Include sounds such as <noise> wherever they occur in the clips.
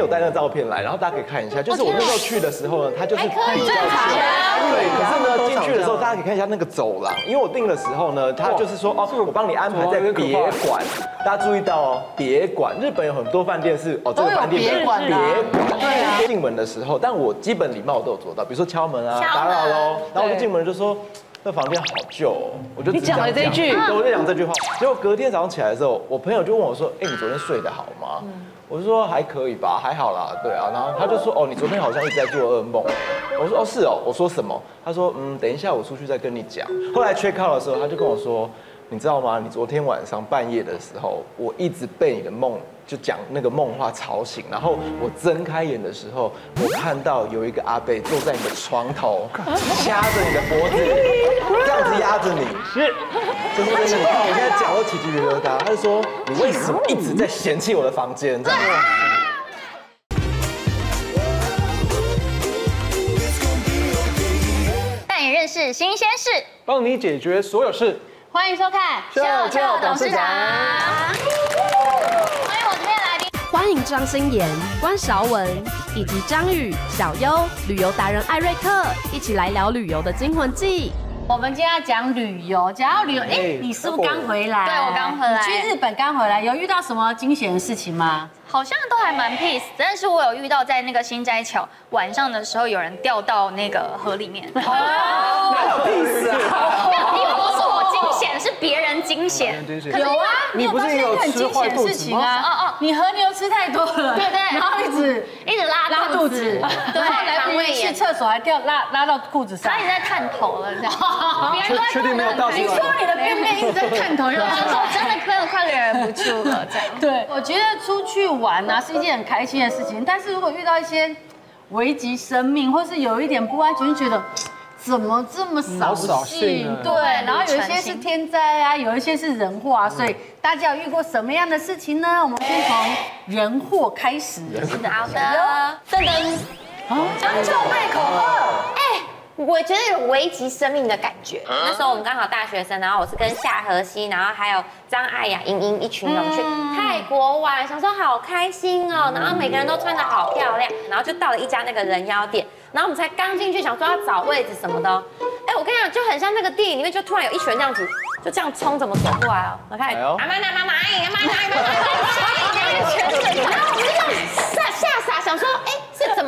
有带那个照片来，然后大家可以看一下，就是我那时候去的时候呢，它就是比较正常对，可是呢进去的时候，大家可以看一下那个走廊，因为我订的时候呢，他就是说哦，我帮你安排在别馆，大家注意到哦，别馆，日本有很多饭店是哦，这个饭店别馆别馆，对啊，进门的时候，但我基本礼貌我都有做到，比如说敲门啊，打扰喽，然后我就进门就说。那房间好旧哦，我就你讲了这一句，对，我就讲这句话。结果隔天早上起来的时候，我朋友就问我说：“哎，你昨天睡得好吗？”我就说还可以吧，还好啦，对啊。然后他就说：“哦，你昨天好像一直在做噩梦。”我说：“哦，是哦。”我说什么？他说：“嗯，等一下我出去再跟你讲。”后来 check out 的时候，他就跟我说。你知道吗？你昨天晚上半夜的时候，我一直被你的梦就讲那个梦话吵醒，然后我睁开眼的时候，我看到有一个阿贝坐在你的床头，<laughs> 掐着你的脖子，这样子压着你。是，就是真的。你看我现在脚都起鸡皮疙瘩。他就说你为什么一直在嫌弃我的房间？这样。带你认识新鲜事，帮你解决所有事。欢迎收看《秀秀董事长》。欢迎张新妍、关韶文以及张宇、小优，旅游达人艾瑞克，一起来聊旅游的惊魂记。我们今天要讲旅游，讲到旅游，哎，你是不是刚回来？对，我刚回来。去日本刚回来，有遇到什么惊险的事情吗？好像都还蛮 peace，但是我有遇到在那个新斋桥晚上的时候，有人掉到那个河里面。哦，<laughs> 没有 peace 啊。是别人惊险，有啊，你不是有很惊险的事情啊？哦哦，你和牛吃太多了，对对，然后一直一直拉拉肚子，对，来不及去厕所还掉拉拉到裤子上，他也在探头了，这样。确定没有到？你说你的便便一直在探头，<laughs> 我真的快快忍不住了，这样。对，我觉得出去玩啊是一件很开心的事情，但是如果遇到一些危及生命，或是有一点不安全，觉得。怎么这么扫兴？对，然后有一些是天灾啊，有一些是人祸啊，所以大家有遇过什么样的事情呢？我们先从人祸开始。好的，噔噔，将就被恐吓。哎，我觉得有危及生命的感觉。那时候我们刚好大学生，然后我是跟夏荷西，然后还有张爱雅、莹莹一群人去泰国玩，想说好开心哦，然后每个人都穿的好漂亮，然后就到了一家那个人妖店。然后我们才刚进去，想说要找位置什么的。哎，我跟你讲，就很像那个电影里面，就突然有一群人这样子，就这样冲，怎么走过来哦？我看，阿妈阿妈妈，阿妈阿妈阿妈，然后我们就这样吓吓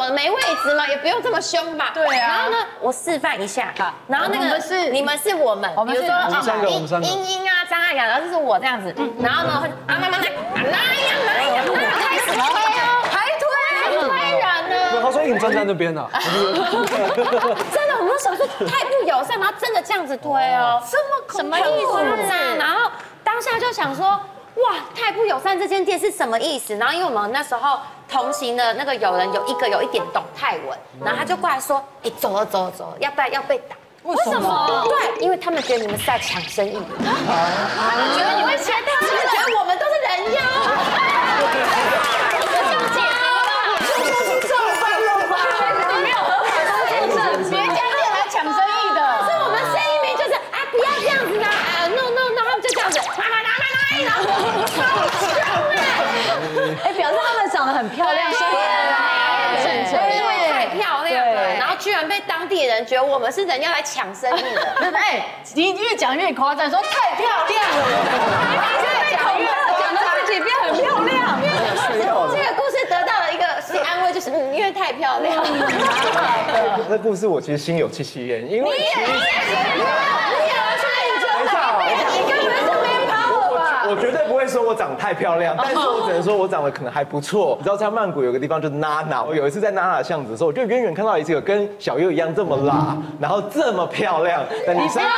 么没位置吗？也不用这么凶吧？对啊。然后呢，我示范一下。好然后那个是你们是我们，比如说英英啊、张爱雅，然后就是我这样子。嗯然后呢，啊妈妈来，阿妈阿妈阿妈，开始推哦，还推，太然了。他说你站在那边呢。<laughs> <laughs> 真的，我们想说太不友善，然后真的这样子推哦，这么什么意思啊？然后当下就想说，哇，太不友善，这间店是什么意思？然后因为我们那时候同行的那个友人有一个有一点懂泰文，然后他就过来说，哎，走了走了走了，要不然要被打。为什么？对，因为他们觉得你们是在抢生意。他们觉得你们先，他们觉得我们都是人妖。很漂亮，所以因为太漂亮了，然后居然被当地人觉得我们是人要来抢生意的，对不对？你越讲越夸张，说太漂亮了，越讲越讲的自己变很漂亮。这个故事得到了一个安慰，就是嗯，因为太漂亮。<laughs> 这故事我其实心有戚戚焉，因为你也你也要去你根本是没跑吧？我绝对不会说我长得太漂亮，但是我只能说我长得可能还不错。你知道在曼谷有个地方就是娜娜，我有一次在娜娜巷子的时候，我就远远看到一个跟小优一样这么辣，然后这么漂亮的女生。<laughs>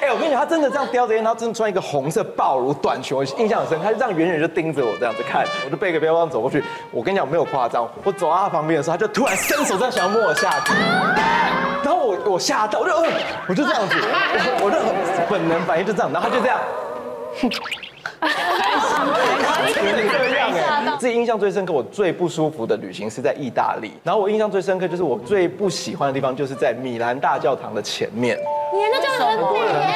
哎，我跟你讲，他真的这样叼着烟，然后真的穿一个红色暴露短裙，我印象很深。他就这样远远就盯着我这样子看，我就背个背包走过去。我跟你讲，没有夸张，我走到他旁边的时候，他就突然伸手这样想要摸我下体，然后我我吓到，我就我就这样子，我就很本能反应就这样，然后他就这样。开心，这样哎！自己印象最深刻，我最不舒服的旅行是在意大利。然后我印象最深刻就是我最不喜欢的地方，就是在米兰大教堂的前面。米兰大教堂很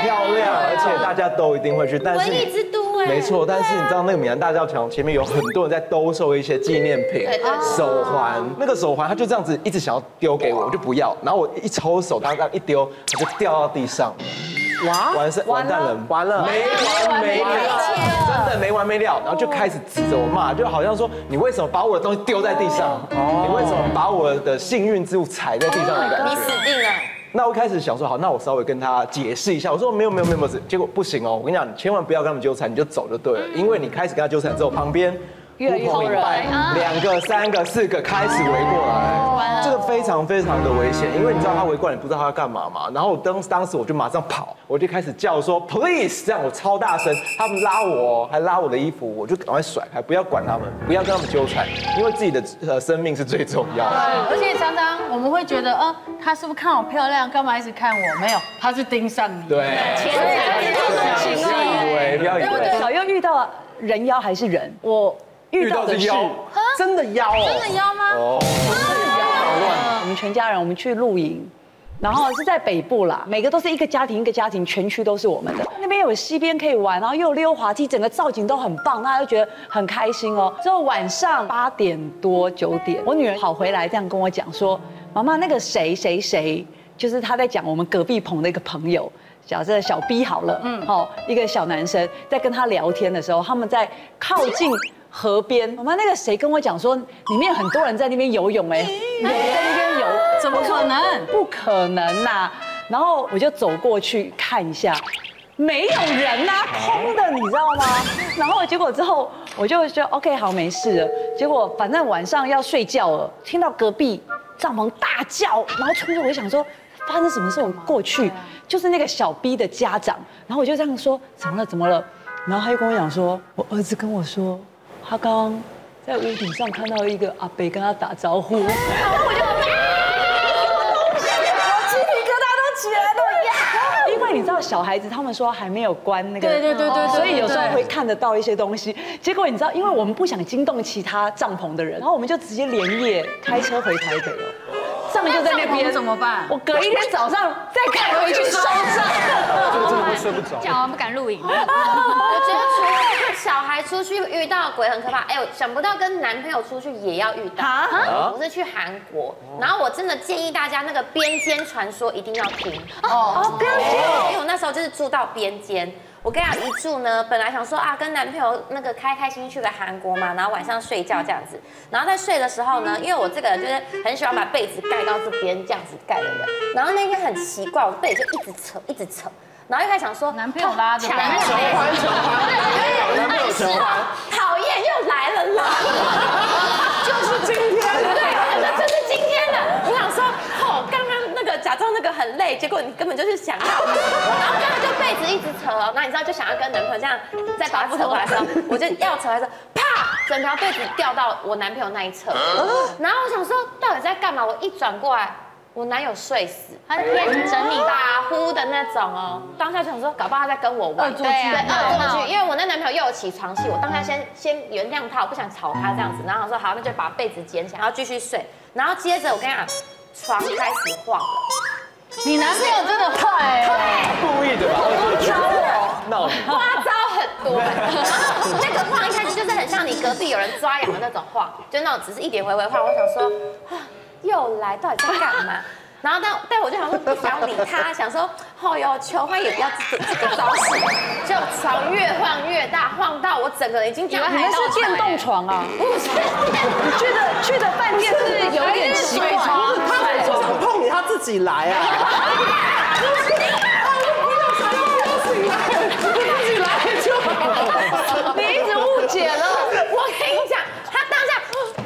漂亮，而且大家都一定会去。文艺之都哎，没错，但是你知道那个米兰大教堂前面有很多人在兜售一些纪念品对对，手环，那个手环他就这样子一直想要丢给我，我就不要，然后我一抽手，他这样一丢，它就掉到地上，哇，完事完蛋了，完了没完没了，真的没完没了，然后就开始指着我骂，就好像说你为什么把我的东西丢在地上，你为什么把我的幸运之物踩在地上？的感你。死定了。那我一开始想说好，那我稍微跟他解释一下，我说没有没有没有没有，结果不行哦，我跟你讲，你千万不要跟他们纠缠，你就走就对了，因为你开始跟他纠缠之后，旁边越来越多人两个、三个、四个开始围过来，这个非常非常的危险，因为你知道他围过来，你不知道他要干嘛嘛。然后我当当时我就马上跑，我就开始叫说 please，这样我超大声，他们拉我，还拉我的衣服，我就赶快甩开，不要管他们，不要跟他们纠缠，因为自己的呃生命是最重要的。而且常常我们会觉得，呃，他是不是看我漂亮，干嘛一直看我？没有，他是盯上你。对，不要以为，不要以为。小优遇到人妖还是人？我遇到的是妖，真的妖哦，真的妖吗？哦，我们全家人，我们去露营，然后是在北部啦，每个都是一个家庭一个家庭，全区都是我们的。那边有溪边可以玩，然后又有溜滑梯，整个造景都很棒，大家都觉得很开心哦。之后晚上八点多九点，我女儿跑回来这样跟我讲说：“妈妈，那个谁谁谁，就是她在讲我们隔壁棚的一个朋友。”假设小 B 好了，嗯，哦，一个小男生在跟他聊天的时候，他们在靠近河边。我妈，那个谁跟我讲说，里面很多人在那边游泳，哎，有在那边游，怎么可能？不可能呐、然后我就走过去看一下，没有人呐、空的，你知道吗？然后结果之后我就说 OK 好没事了。结果反正晚上要睡觉了，听到隔壁帐篷大叫，然后冲着我就想说。发生什么事？我过去就是那个小 B 的家长，然后我就这样说：怎么了？怎么了？然后他就跟我讲说，我儿子跟我说，他刚刚在屋顶上看到一个阿北跟他打招呼，然后我就鸡皮疙瘩都起来了呀！因为你知道小孩子他们说还没有关那个，对对对对对所以有时候会看得到一些东西。结果你知道，因为我们不想惊动其他帐篷的人，然后我们就直接连夜开车回台北了。帐就在那边怎么办？我隔一天早上再赶回去收账。这个真的会睡不着。讲完不敢录影。我觉得除了小孩出去遇到鬼很可怕，哎，呦想不到跟男朋友出去也要遇到。我是去韩国，然后我真的建议大家那个边间传说一定要听哦，边间，因为我那时候就是住到边间。我跟你讲，一住呢，本来想说啊，跟男朋友那个开开心心去个韩国嘛，然后晚上睡觉这样子，然后在睡的时候呢，因为我这个人就是很喜欢把被子盖到这边这样子盖的人，然后那天很奇怪，我被子就一直扯，一直扯，然后又开始想说男朋友拉的吧男朋友拉的，对，男朋友求欢讨厌又来了啦，就是今天，对，就是今天的，我想说，哦，刚刚那个假装那个很累，结果你根本就是想要，然后刚刚就被子一直扯哦，那你知道就想要跟男朋友这样再把它扯回来的时候，<laughs> 我就要扯的时候，啪，整条被子掉到我男朋友那一侧，然后我想说到底在干嘛？我一转过来。我男友睡死，他在整理打呼的那种哦。当下就想说，搞不好他在跟我玩，对恶作剧。因为我那男朋友又有起床气，我当下先先原谅他，我不想吵他这样子。然后我说好，那就把被子捡起来，然后继续睡。然后接着我跟你讲，床开始晃了。你男朋友真的坏哎，故意的吧？恶作剧闹你。花招很多，然后那个晃一开始就是很像你隔壁有人抓痒的那种晃，就那种只是一点微微晃。我想说，啊，又来，到底在干嘛？<laughs> 然后但但我就想说不想理他，想说，哦哟，求欢也不要这这个招式，就床越晃越大，晃到我整个人已经觉得你们是电动床啊？不是，<laughs> 去的去的饭店是有点奇怪。他没想碰你，他自己来啊！<laughs> 你一直误解了。我跟你讲，他当下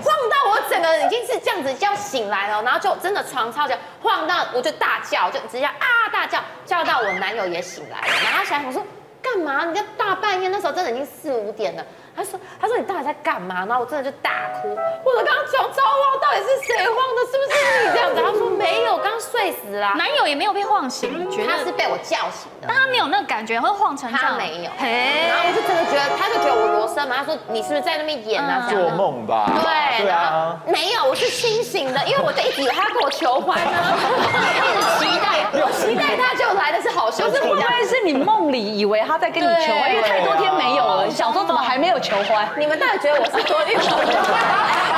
晃到我整个人已经是这样子要醒来了，然后就真的床超级晃到，我就大叫，就直接啊大叫，叫到我男友也醒来了，然后他想想说干嘛？你在大半夜那时候真的已经四五点了。他说：“他说你到底在干嘛？”然后我真的就大哭，我的刚刚床超晃，到底是谁晃的？是不是你这样子？他说没有，刚睡死啦。男友也没有被晃醒，觉得他是被我叫醒的但。他没有那个感觉，会晃成这样。他没有，嘿然后我就真的觉得，他就觉得我罗生嘛。他说你是不是在那边演啊？做梦吧？对，对啊没有，我是清醒的，因为我就一直以为他要跟我求欢呢，<laughs> 一直期待，我期待他就来的是好消息可是。会不会是你梦里以为他在跟你求欢？因为太多天没有了，想说怎么还没有求欢？你们到底觉得我是多欲望的？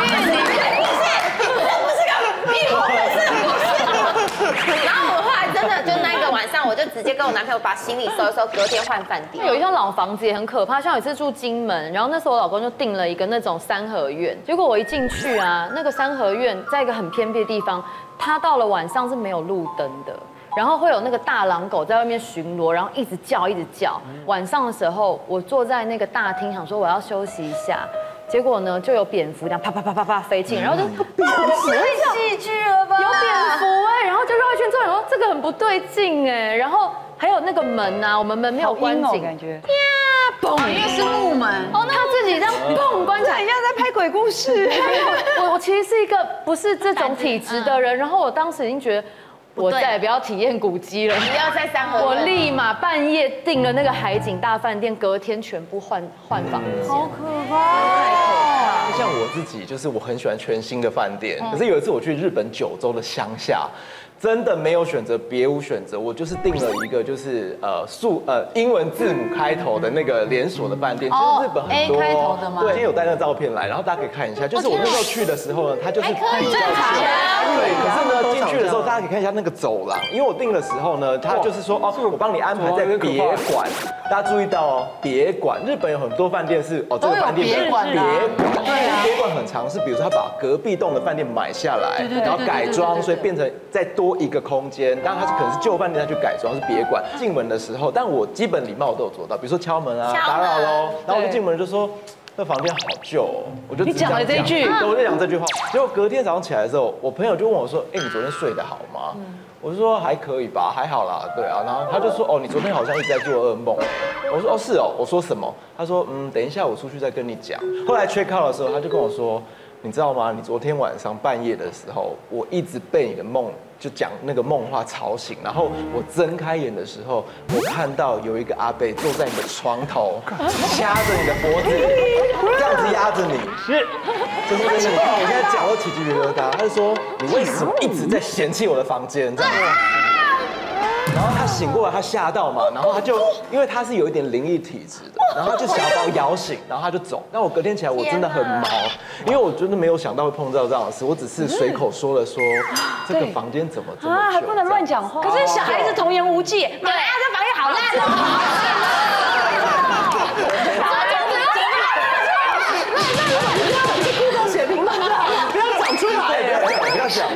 因为你不是，我不是个蜜蜂粉丝，不是。然后我后来真的就那个晚上，我就直接跟我男朋友把行李收一收，隔天换饭店。有一套老房子也很可怕，像有一次住金门，然后那时候我老公就订了一个那种三合院，结果我一进去啊，那个三合院在一个很偏僻的地方，它到了晚上是没有路灯的。然后会有那个大狼狗在外面巡逻，然后一直叫，一直叫。晚上的时候，我坐在那个大厅，想说我要休息一下，结果呢，就有蝙蝠这样啪啪啪啪啪飞进，然后就蝙蝠戏剧了吧？有蝙蝠哎、然后就绕一圈之后，然后这个很不对劲哎、然后还有那个门啊，我们门没有关紧，感觉嘣，因为是木门，哦，他自己这样嘣关起来很。像在拍鬼故事。<laughs> 我我其实是一个不是这种 <laughs> 体质的人，然后我当时已经觉得。我再也不要体验古迹了，不要再三合我立马半夜订了那个海景大饭店，隔天全部换换房间。好可怕！像我自己，就是我很喜欢全新的饭店，可是有一次我去日本九州的乡下。真的没有选择，别无选择，我就是订了一个就是呃数呃英文字母开头的那个连锁的饭店，就是日本很多开头的吗？对，今天有带那个照片来，然后大家可以看一下，就是我那时候去的时候呢，它就是比较旧，对，可是呢进去的时候大家可以看一下那个走廊，因为我订的时候呢，他就是说哦，我帮你安排在别馆，大家注意到哦，别馆，日本有很多饭店是哦这个饭店都有别馆。别啊馆，对啊，别馆很长是比如说他把隔壁栋的饭店买下来，然后改装，所以变成再多一个空间，当然它是可能是旧饭店，它去改装是别馆。进门的时候，但我基本礼貌都有做到，比如说敲门啊，打扰喽，然后我就进门就说。那房间好旧哦，我就只你讲了这一句对，我就讲这句话。结果隔天早上起来的时候，我朋友就问我说：“哎，你昨天睡得好吗？”我就说还可以吧，还好啦，对啊。然后他就说：“哦，你昨天好像一直在做噩梦。”我说：“哦，是哦。”我说什么？他说：“嗯，等一下我出去再跟你讲。”后来 check out 的时候，他就跟我说。你知道吗？你昨天晚上半夜的时候，我一直被你的梦就讲那个梦话吵醒，然后我睁开眼的时候，我看到有一个阿贝坐在你的床头，<laughs> 掐着你的脖子，这样子压着你。是，就是真的。你看我现在讲都起鸡皮疙瘩。他就说你为什么一直在嫌弃我的房间？这样子。然后他醒过来，他吓到嘛，然后他就因为他是有一点灵异体质的，然后他就想要把我摇醒，然后他就走。但我隔天起来我真的很毛，因为我真的没有想到会碰到这样的事，我只是随口说了说这个房间怎么这么啊，还不能乱讲话。可是小孩子童言无忌，妈呀，这房间好烂哦。<laughs>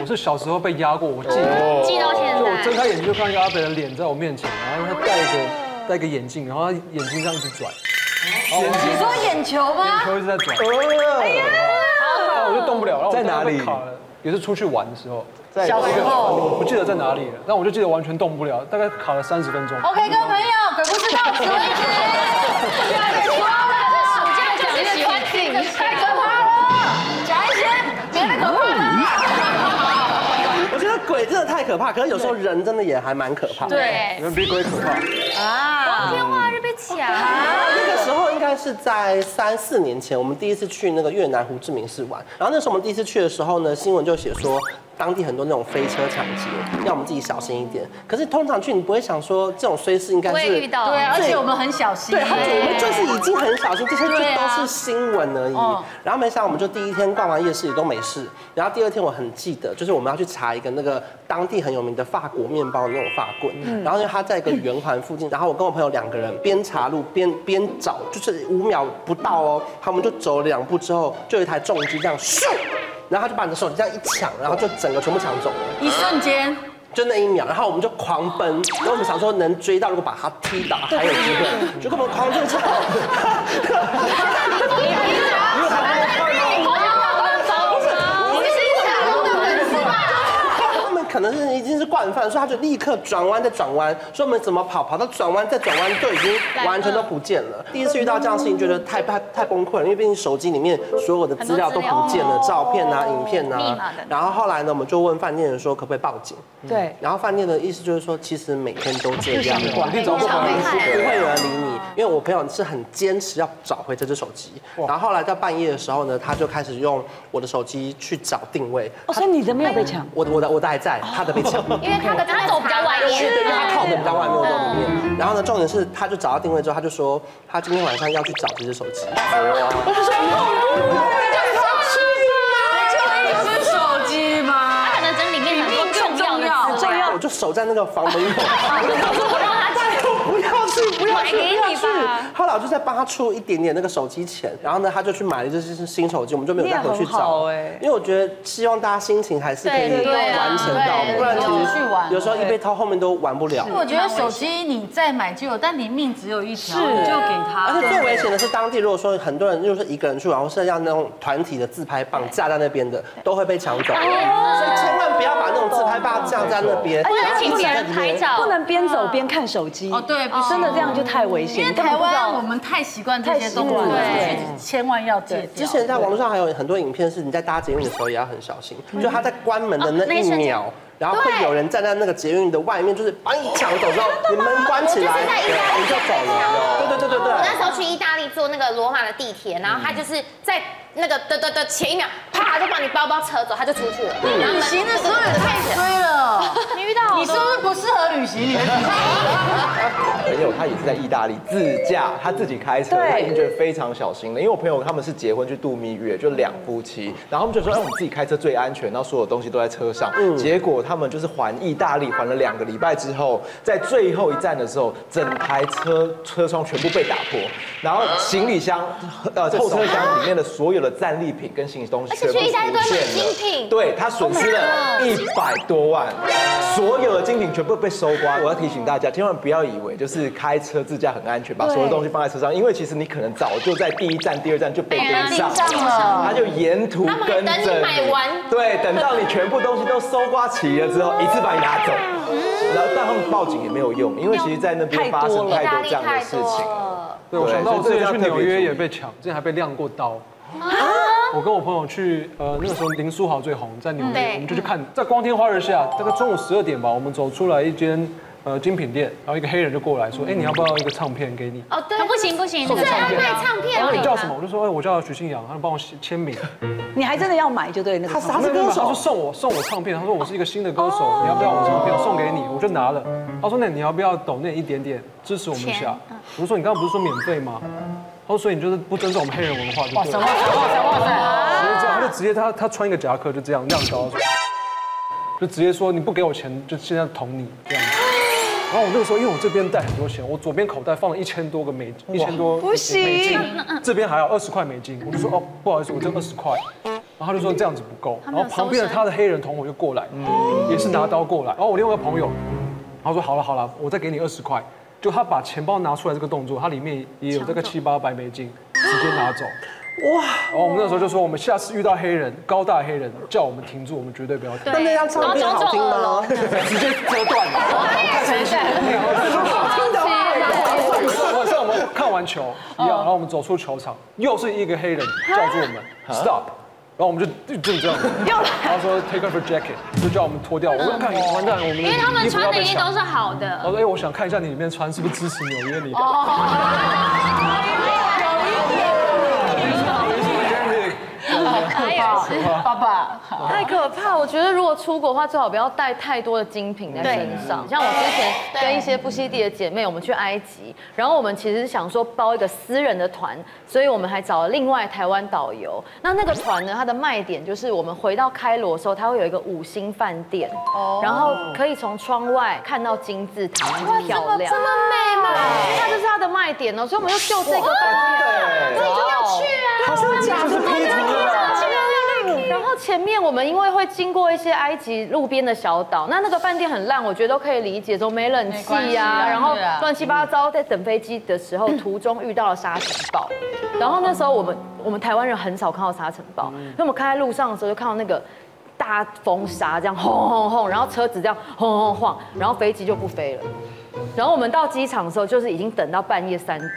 我是小时候被压过，我记得。记到现就我睁。开眼睛就看到一个阿北的脸在我面前，然后他戴一个戴一个眼镜，然后他眼睛这样一直转，你说眼球吗？眼球一直在转，哎呀，然后我就动不了，然后我在哪里卡了，也是出去玩的时候，在小时候。我不记得在哪里了，但我就记得完全动不了，大概卡了三十分钟。OK，各位朋友，鬼故事到此为止。<laughs> 的太可怕，可是有时候人真的也还蛮可怕。。对你，们比鬼可怕。啊，天花日被抢。那个时候应该是在三四年前，我们第一次去那个越南胡志明市玩。然后那时候我们第一次去的时候呢，新闻就写说当地很多那种飞车抢劫，要我们自己小心一点。可是通常去你不会想说这种衰事应该不是会遇到。对，而且我们很小心。对，他们我们就是已经很小心，这些就都是新闻而已嗯。然后没想到我们就第一天逛完夜市也都没事，然后第二天我很记得，就是我们要去查一个那个当地很有名的法国面包的那种法棍，然后因为它在一个圆环附近，然后我跟我朋友两个人边查路边边找，就是五秒不到哦，他们就走了两步之后，就有一台重机这样咻。然后他就把你的手机这样一抢，然后就整个全部抢走了。一瞬间，就那一秒，然后我们就狂奔，然后我们想说能追到，如果把他踢倒还有机会，结果我们狂追之 <laughs> 后，他们可能是已经是惯犯，所以他就立刻转弯再转弯，说我们怎么跑，跑到转弯再转弯就已经完全都不见了。第一次遇到这样的事情，觉得太太太崩溃了，因为毕竟手机里面所有的资料都不见了，照片啊、影片啊。然后后来呢，我们就问饭店人说可不可以报警。对，然后饭店的意思就是说，其实每天都这样，一定找不回来不会有人理你。因为我朋友是很坚持要找回这只手机，然后后来到半夜的时候呢，他就开始用我的手机去找定位。哦，所以你的没有被抢？我的我的我的还在，他的被抢。<laughs> 因为他的他走比较外面，对，因为他靠的比较外面，我走里面。然后呢，重点是他就找到定位之后，他就说他今天晚上要去找这只手机。是手机吗？他可能整里面很多重要的重要。我就守在那个房门口，<laughs> <laughs> 去，不要去，不要去，买给你吧。后来我就再帮他出一点点那个手机钱，然后呢，他就去买了这只新手机，我们就没有再回去找。因为我觉得希望大家心情还是可以完成到，不然其实有时候一被偷后面都玩不了。我觉得手机你再买就有，但你命只有一条，你就给他。而且最危险的是当地，如果说很多人就是一个人去，然后剩下那种团体的自拍棒架在那边的，都会被抢走。所以千万不要把那种自拍棒架在那边，不能请别人拍照，不能边走边看手机。哦，对，真的这样就太危险。因为台湾我们太习惯这些东西，对，千万要戒之前在网络上还有很多影片，是你在搭捷运的时候也要很小心，就他在关门的那一秒，然后会有人站在那个捷运的外面，就是把你抢走之后，你门关起来，你就走了。对对对对对。我那时候去意大利坐那个罗马的地铁，然后他就是在那个的的的前一秒，啪就把你包包扯走，他就出去了。旅行的时候也太衰了，<laughs> 你遇到你是不是不适合旅行？你的 <laughs> 朋友他也是在意大利自驾，他自己开车，他已经觉得非常小心了。因为我朋友他们是结婚去度蜜月，就两夫妻，然后他们就说，哎，我们自己开车最安全，然后所有东西都在车上。结果他们就是环意大利环了两个礼拜之后，在最后一站的时候，整台车车窗全部被打破，然后行李箱呃后车厢里面的所有的战利品跟行李东西全部不见了。对他损失了一百多万，所有的精品全部被收刮。我要提醒大家，千万不要以为就是开车自驾很安全，把所有东西放在车上，因为其实你可能早就在第一站、第二站就被盯上了，他就沿途跟着你，对，等到你全部东西都收刮齐了之后，一次把你拿走。然后但他们报警也没有用，因为其实在那边发生太多这样的事情。对，我想到我之前去纽约也被抢，之前还被亮过刀。我跟我朋友去，呃，那个时候林书豪最红，在纽约，我们就去看，在光天化日下，大概中午十二点吧，我们走出来一间呃精品店，然后一个黑人就过来说，哎，你要不要一个唱片给你？哦，对，不行不行，这要卖唱片。然后你叫什么？我就说，哎，我叫许信阳，他帮我签名。你还真的要买就对，那个他他是歌手，他说送我送我唱片，他说我是一个新的歌手，你要不要我唱片？我送给你，我就拿了。他说那你要不要抖那一点点支持我们一下？我说你刚刚不是说免费吗？所以你就是不尊重我们黑人文化，就对。什么？哇塞哇塞！直接这样，他就直接他他穿一个夹克就这样亮刀，就直接说你不给我钱，就现在捅你这样。然后我那个时候因为我这边带很多钱，我左边口袋放了一千多个美一千多不行美金，这边还有二十块美金，我就说哦不好意思，我这二十块。然后他就说这样子不够，然后旁边的他的黑人同伙就过来，也是拿刀过来。然后我另外一个朋友，他说好了好了，我再给你二十块。就他把钱包拿出来这个动作，它里面也有这个七八百美金，直接拿走。哇！然后我们那时候就说，我们下次遇到黑人，高大黑人叫我们停住，我们绝对不要停。那那张唱片好听吗？直接折断。等一下，好听的话。晚上我们看完球一样，然后我们走出球场，又是一个黑人叫住我们 stop。然后我们就就这样，他说 take off your jacket，就叫我们脱掉。我们看完蛋，我们因为他们穿的衣都是好的。我说哎，我想看一下你里面穿是不是支持纽约你。爸爸，太可怕！我觉得如果出国的话，最好不要带太多的精品在身上。像我之前跟一些不西地的姐妹，我们去埃及，然后我们其实想说包一个私人的团，所以我们还找了另外台湾导游。那那个团呢，它的卖点就是我们回到开罗的时候，它会有一个五星饭店，然后可以从窗外看到金字塔，很漂亮，这么美吗？它就是它的卖点哦，所以我们就就这个饭店，那一定要去啊！好像假的然后前面我们因为会经过一些埃及路边的小岛，那那个饭店很烂，我觉得都可以理解，都没冷气呀，然后乱七八糟。在等飞机的时候，途中遇到了沙尘暴，然后那时候我们我们台湾人很少看到沙尘暴，因为我们开在路上的时候就看到那个大风沙这样轰轰轰，然后车子这样轰轰晃，然后飞机就不飞了。然后我们到机场的时候，就是已经等到半夜三点。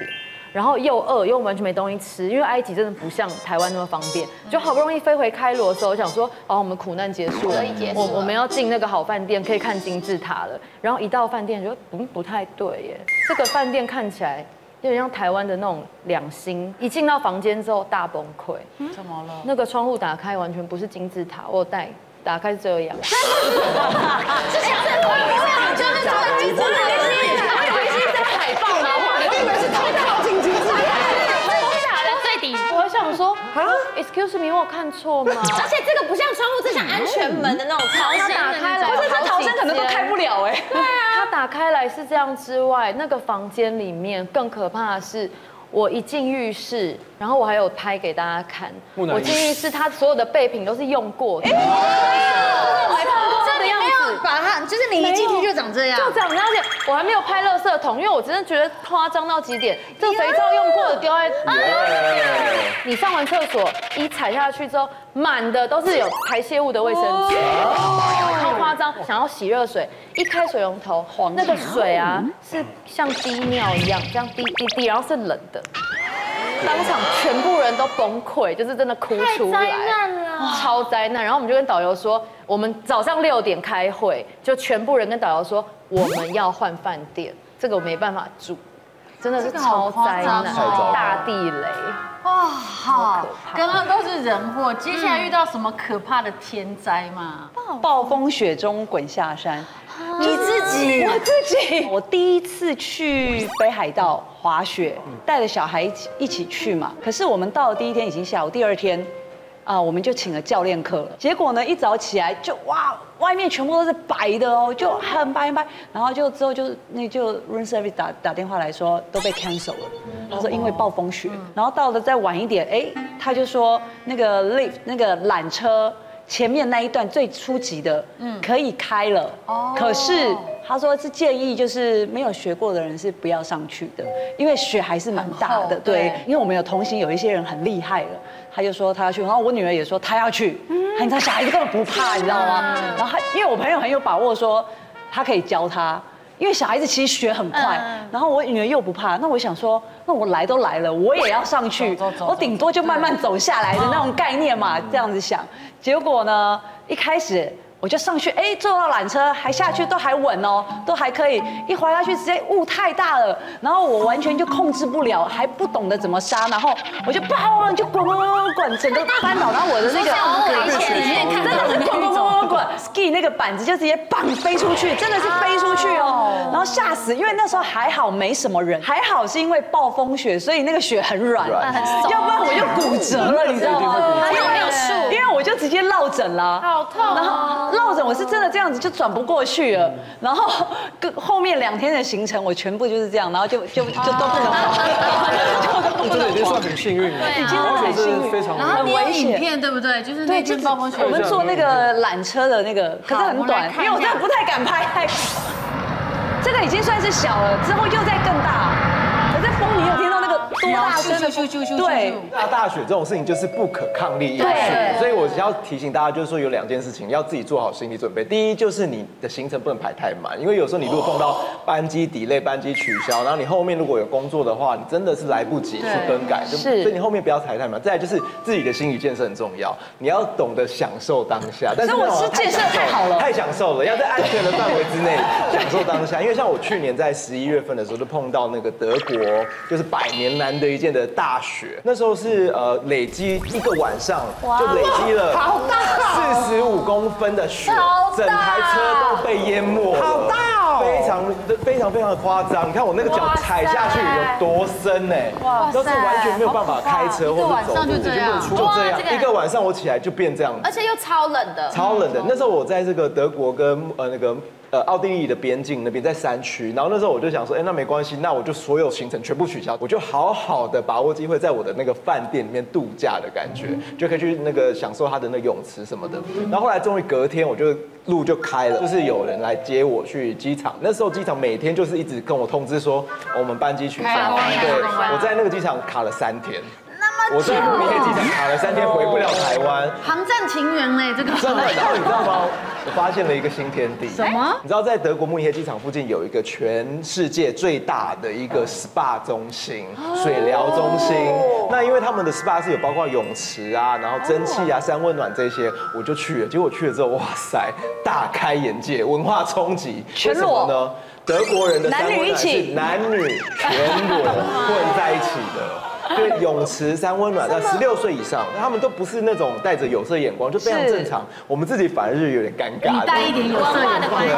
然后又饿又完全没东西吃，因为埃及真的不像台湾那么方便，就好不容易飞回开罗的时候，我想说，哦，我们苦难结束了，我我们要进那个好饭店，可以看金字塔了。然后一到饭店，觉得嗯不太对耶，这个饭店看起来有点像台湾的那种两星。一进到房间之后大崩溃，怎么了？那个窗户打开完全不是金字塔，我有带打开是这样。<laughs> <laughs> 是想着我没有，就是这个金字塔，我以为是在海报吗？我以为是太靠近金字塔。金字塔的最底。我还想说啊，excuse me，我有看错吗？<laughs> 而且这个不像窗户，这像安全门的那种逃生打开来，不是他逃生可能都开不了哎。对啊，他打开来是这样之外，那个房间里面更可怕的是。我一进浴室，然后我还有拍给大家看。我进浴室，它所有的备品都是用过的。这的样子，把它就是你一进去就长这样，就这样。而且我还没有拍垃圾桶，因为我真的觉得夸张到极点。这个肥皂用过的丢在，你上完厕所一踩下去之后，满的都是有排泄物的卫生纸，超夸张。想要洗热水，一开水龙头，那个水啊是像滴尿一样，这样滴滴滴，然后是冷的。当场全部人都崩溃，就是真的哭出来，灾难了，超灾难。然后我们就跟导游说，我们早上六点开会，就全部人跟导游说，我们要换饭店，这个我没办法住，真的是超灾难，大地雷。哇，好，刚刚都是人祸，接下来遇到什么可怕的天灾吗？暴风雪中滚下山。你自己，我自己，<laughs> 我第一次去北海道滑雪，带着小孩一起一起去嘛。可是我们到了第一天已经下午，第二天啊，我们就请了教练课了。结果呢，一早起来就哇，外面全部都是白的哦，就很白很白。然后就之后就那就 room service 打打电话来说都被 cancel 了。他说因为暴风雪。然后到了再晚一点，哎，他就说那个 lift 那个缆车。前面那一段最初级的，嗯，可以开了，哦，可是他说是建议就是没有学过的人是不要上去的，因为雪还是蛮大的，对，因为我们有同行有一些人很厉害了，他就说他要去，然后我女儿也说她要去，嗯，你知道小孩子根本不怕，你知道吗？<laughs> 然后他因为我朋友很有把握说他可以教他。因为小孩子其实学很快，然后我女儿又不怕，那我想说，那我来都来了，我也要上去，我顶多就慢慢走下来的那种概念嘛，这样子想。结果呢，一开始。我就上去，哎，坐到缆车还下去都还稳哦，都还可以。一滑下去，直接雾太大了，然后我完全就控制不了，还不懂得怎么刹，然后我就砰就滚滚滚滚滚，整个翻倒，然后我的那个真的是滚滚滚滚滚，ski 那个板子就直接棒飞出去，真的是飞出去哦，然后吓死，因为那时候还好没什么人，还好是因为暴风雪，所以那个雪很软，要不然我就骨折了，你知道吗？因为没有树，因为我就直接落枕了，好痛，然后。落枕，我是真的这样子就转不过去了，然后跟后面两天的行程，我全部就是这样，然后就就就都不能跑，真的 <laughs> 已经算很幸运了，已经很幸运，非常。然后你有影片对不对？就是那天暴风雪，我们坐那个缆车的那个，可是很短，因为我真的不太敢拍太。这个已经算是小了，之后又再更大。大声的咻咻咻对，下大雪这种事情就是不可抗力因素，所以我要提醒大家，就是说有两件事情要自己做好心理准备。第一就是你的行程不能排太满，因为有时候你如果碰到班机 delay、班机取消，然后你后面如果有工作的话，你真的是来不及去更改，是，所以你后面不要排太满。再来就是自己的心理建设很重要，你要懂得享受当下。但是我是建设太好了，太享受了，要在安全的范围之内享受当下。因为像我去年在十一月份的时候，就碰到那个德国，就是百年难得一见的大雪，那时候是呃累积一个晚上就累积了好大。四十五公分的雪，整台车都被淹没，好大哦，非常非常非常的夸张。你看我那个脚踩下去有多深呢？哇都是完全没有办法开车或者走路，就这样，就这样，一个晚上我起来就变这样，而且又超冷的，超冷的。那时候我在这个德国跟呃那个。呃，奥地利的边境那边在山区，然后那时候我就想说，哎，那没关系，那我就所有行程全部取消，我就好好的把握机会，在我的那个饭店里面度假的感觉，就可以去那个享受他的那泳池什么的。然后后来终于隔天，我就路就开了，就是有人来接我去机场。那时候机场每天就是一直跟我通知说，我们班机取消。对，我在那个机场卡了三天。我在明天机场卡了三天，回不了台湾。航站情缘嘞，这个。真的，然后你知道吗？我发现了一个新天地。什么？你知道在德国慕尼黑机场附近有一个全世界最大的一个 SPA 中心、水疗中心。那因为他们的 SPA 是有包括泳池啊，然后蒸汽啊、三温暖这些，我就去了。结果去了之后，哇塞，大开眼界，文化冲击。为什么呢？德国人的三温暖是男女全裸 <laughs> 混在一起的。对，泳池三温暖，在十六岁以上，他们都不是那种带着有色眼光，就非常正常。我们自己反而是有点尴尬。你带一点有色眼光。你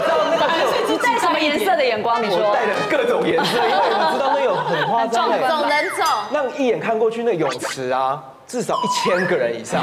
知道那个你带什么颜色的眼光？你说我带了各种颜色，因为你知道那有很夸张的，种人种。那一眼看过去，那泳池啊，至少一千个人以上。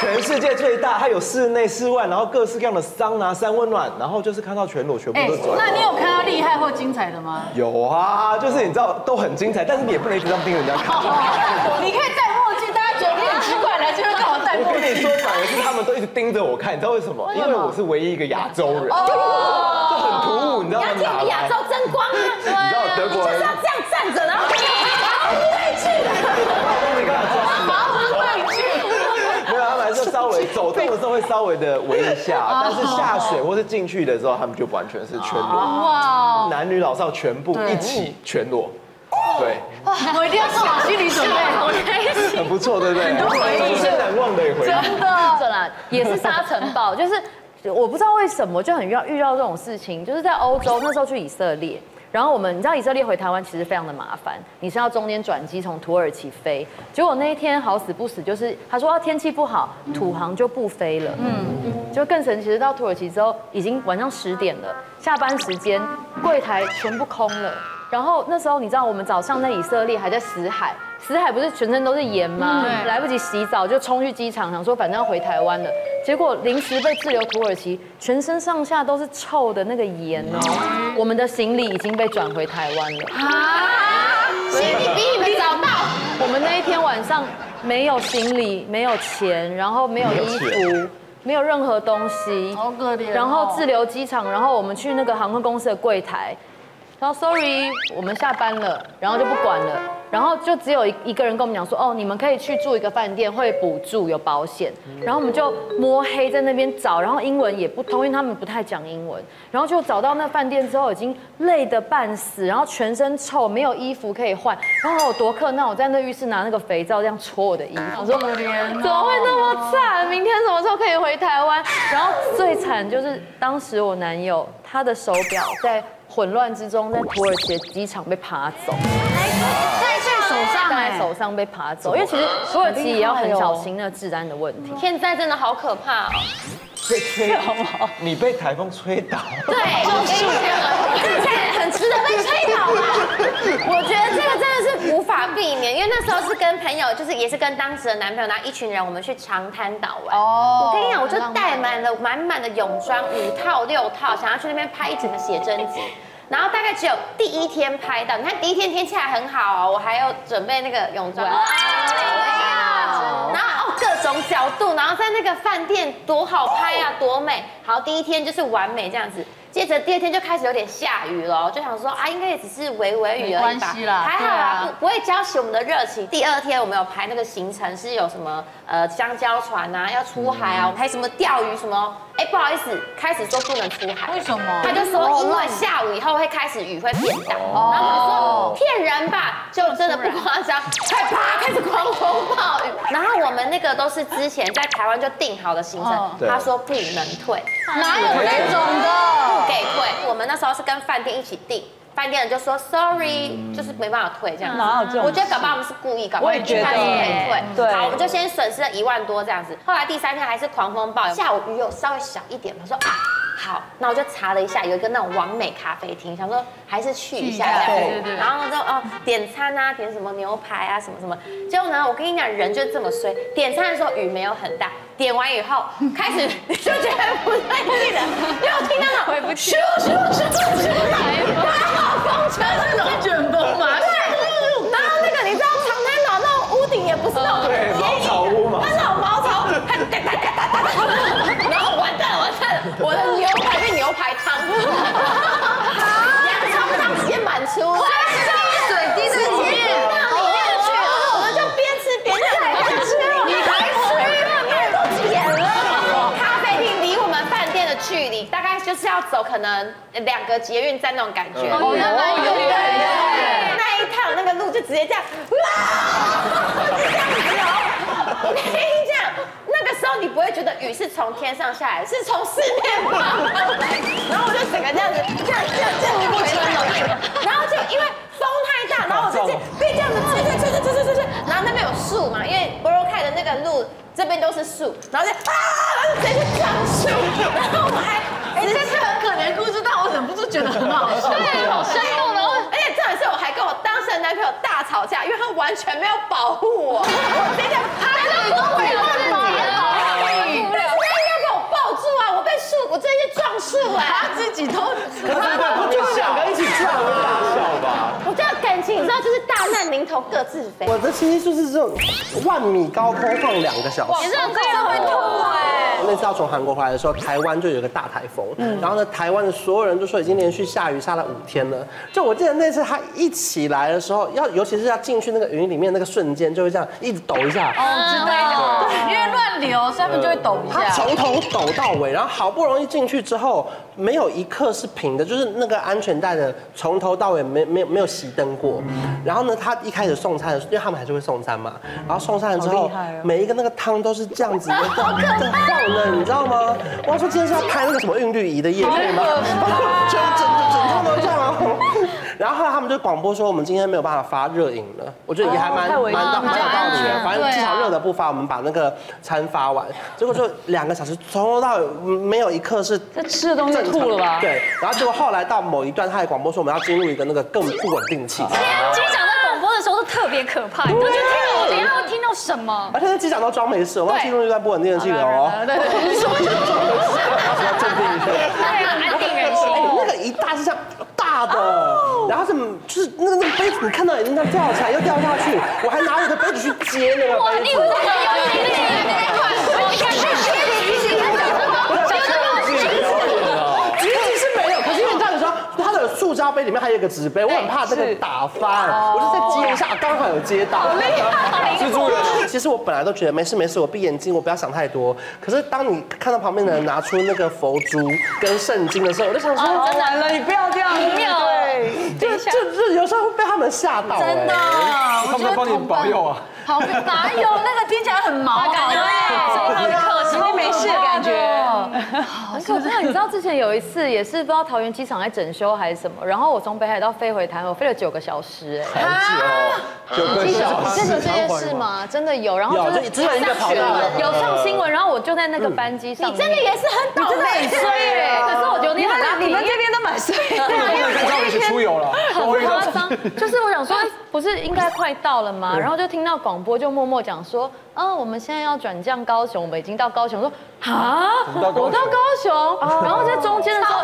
全世界最大，它有室内、室外，然后各式各样的桑拿、三温暖，然后就是看到全裸，全部都转。那你有看到厉害或精彩的吗？有啊，就是你知道都很精彩，但是你也不能一直这样盯人家看。<laughs> 你可以戴墨镜，大家觉得你很奇怪，来这边干嘛戴墨镜？我跟你说，反而是他们都一直盯着我看，你知道为什么？因为我是唯一一个亚洲人，哦 <laughs> 就很突兀，你知道吗？亚洲争光啊！你知道德国人就是要这样站着，然后好委屈。就稍微走动的时候会稍微的围一下，但是下水或是进去的时候，他们就完全是全裸，哇，男女老少全部一起全裸，对，我一定要做好心理准备，好开心，很不错，对不对？很多回忆，最难忘的一回忆，真的，啦，也是沙尘暴，就是我不知道为什么就很遇遇到这种事情，就是在欧洲那时候去以色列。然后我们，你知道以色列回台湾其实非常的麻烦，你是要中间转机从土耳其飞。结果那一天好死不死，就是他说天气不好，土航就不飞了。嗯，就更神奇的到土耳其之后，已经晚上十点了，下班时间，柜台全部空了。然后那时候你知道我们早上在以色列还在死海。死海不是全身都是盐吗？来不及洗澡就冲去机场，想说反正要回台湾了。结果临时被滞留土耳其，全身上下都是臭的那个盐哦。我们的行李已经被转回台湾了。啊！行李比你们早到。我们那一天晚上没有行李，没有钱，然后没有衣服，没有任何东西。好可怜。然后滞留机场，然后我们去那个航空公司的柜台，然后 sorry，我们下班了，然后就不管了。然后就只有一一个人跟我们讲说，哦，你们可以去住一个饭店，会补助，有保险。然后我们就摸黑在那边找，然后英文也不通，因为他们不太讲英文。然后就找到那饭店之后，已经累得半死，然后全身臭，没有衣服可以换。然后我多客那我在那浴室拿那个肥皂这样搓我的衣服。我说，怎么会那么惨？明天什么时候可以回台湾？然后最惨就是当时我男友他的手表在混乱之中，在土耳其机场被爬走。手上在手上被爬走，因为其实土耳其也要很小心那个治安的问题。现在真的好可怕哦！被吹倒吗？你被台风吹倒？对，就是看起来很值得被吹倒吗？我觉得这个真的是无法避免，因为那时候是跟朋友，就是也是跟当时的男朋友，拿一群人，我们去长滩岛玩。哦。我跟你讲，我就带满了满满的泳装，五套六套，想要去那边拍一整个写真集。然后大概只有第一天拍到，你看第一天天气还很好哦，我还要准备那个泳装，角度，然后在那个饭店多好拍啊，多美，好第一天就是完美这样子。接着第二天就开始有点下雨了，就想说啊，应该也只是微微雨而已吧，还好啊，不不会浇熄我们的热情。第二天我们有排那个行程，是有什么呃香蕉船啊，要出海啊，还什么钓鱼什么。哎，不好意思，开始说不能出海，为什么？他就说因为下午以后会开始雨会变大，然后我们说骗人吧，就真的不夸张，<laughs> 快啪开始狂风暴雨。然后我们那个都是之前在台湾就定好的行程，他说不能退，哪有那种的？不给退，我们那时候是跟饭店一起订。饭店人就说 sorry，就是没办法退这样子。我觉得搞不好我们是故意搞，我也觉得可以退。好，我们就先损失了一万多这样子。后来第三天还是狂风暴雨，下午雨有稍微小一点他，说啊好，那我就查了一下，有一个那种完美咖啡厅，想说还是去一下这样。然后就哦点餐啊，点什么牛排啊什么什么。结果呢，我跟你讲，人就这么衰。点餐的时候雨没有很大，点完以后开始 <laughs> 就觉得不对劲了，又听到那种咻咻咻咻咻。风车那种 <laughs> 卷风嘛，对。然后那个你知道长滩岛那种屋顶也不是那种茅草屋嘛，那种茅草，然后完蛋了完蛋了，<laughs> 我的牛排变牛排汤，牛排汤直接满出，滴水滴水里面，我们就边吃边在边吃，你吃，因为我都咸了。咖啡厅离我们饭店的距离，大概就是要走可能两个捷运站那种感觉。哦，对对对，那一趟那个路就直接这样，<laughs> 这样走。<laughs> 那个时候你不会觉得雨是从天上下来，是从四面八方来。<laughs> 然后我就整个这样子，这样这样这样回来，然后就因为风太大，然后我就这样被这样子吹吹吹吹吹吹吹，然后那边有树嘛，因为博罗凯的那个路这边都是树，然后就啊，然后就直接去撞树，然后我还哎，这是很可怜的故事，但我忍不住觉得很好笑。对，好生动。然后，而且重点是我还男朋友大吵架，因为他完全没有保护我。我等一下，他在你都没有自己保护你，但是他应该被我抱住啊！我被树，我直接去撞树哎，他自己都，可是在旁边两个一起这样会大笑吧？我这样感情，你知道，就是大难临头各自飞。我的其实就是这种万米高空放两个小时。你这样真的会吐哎！那次要从韩国回来的时候，台湾就有个大台风，嗯然后呢，台湾的所有人都说已经连续下雨下了五天了。就我记得那次他一起来的时候，要尤其是要进去那个云里面那个瞬间，就会这样一直抖一下。哦，知道，对，因为乱流，所以他们就会抖一他下。从头抖到尾，然后好不容易进去之后，没有一刻是平的，就是那个安全带的从头到尾没没有没有熄灯过。然后呢，他一开始送餐的时候，因为他们还是会送餐嘛，然后送餐了之后每一个那个汤都是这样子的 <laughs> 在在晃的，你知道吗？我要说今天是要拍那个什么韵律仪的夜配吗？<laughs> 整整整整套都这样哦。<laughs> 然后后来他们就广播说，我们今天没有办法发热饮了。我觉得也还蛮蛮道蛮有道理的，反正至少热的不发，我们把那个餐发完。结果就两个小时，从头到尾没有一刻是这吃的东西吐了吧？对，然后结果后来到某一段，他还广播说我们要进入一个那个更不稳定期。机长在广播的时候都特别可怕，我就觉得天啊，我等一下会听到什么？而且那机长都装没事，我们要进入一段不稳定的镜头哦。对对对，说就要镇定一下。对 <laughs> 啊，安定人心。哎，那个一大是这样大的，然后是就是那个那个杯子，你看到已经这样掉起来又掉下去，我还拿我的杯子去接那个哇，杯子你以。为这个有你那个那个款？我看这个提醒他讲什么？讲什么？橘子是没有，可是因为你知道，有时候它的塑胶杯里面还有一个纸杯，我很怕这个打翻，我就再接一下，刚好有接到。蜘蛛人。其实我本来都觉得没事没事，我闭眼睛，我不要想太多。可是当你看到旁边的人拿出那个佛珠跟圣经的时候，我就想说，真难了，你不要这样，不妙对，就就就有时候会被他们吓到。真的哎，他们在帮你保佑啊。好，哪有那个听起来很毛感觉？对啊，今天没事的感觉。很可怕。你知道之前有一次也是不知道桃园机场在整修还是什么，然后我从北海道飞回台湾，我飞了九个小时，哎。好久哦，九个记得小时。真的这件事吗？真的有，然后就就是只有一个跑道。有上新闻，然后我就在那个班机上，你真的也是很倒霉，对，可是我觉得你很拉你们这边都蛮衰的。不能跟他们一起出游了，很夸张，就是我想说，哎不是应该快到了吗？然后就听到广播就默默讲说，嗯，我们现在要转降高雄，我们已经到高雄，说啊，我到高雄，然后在中间的时候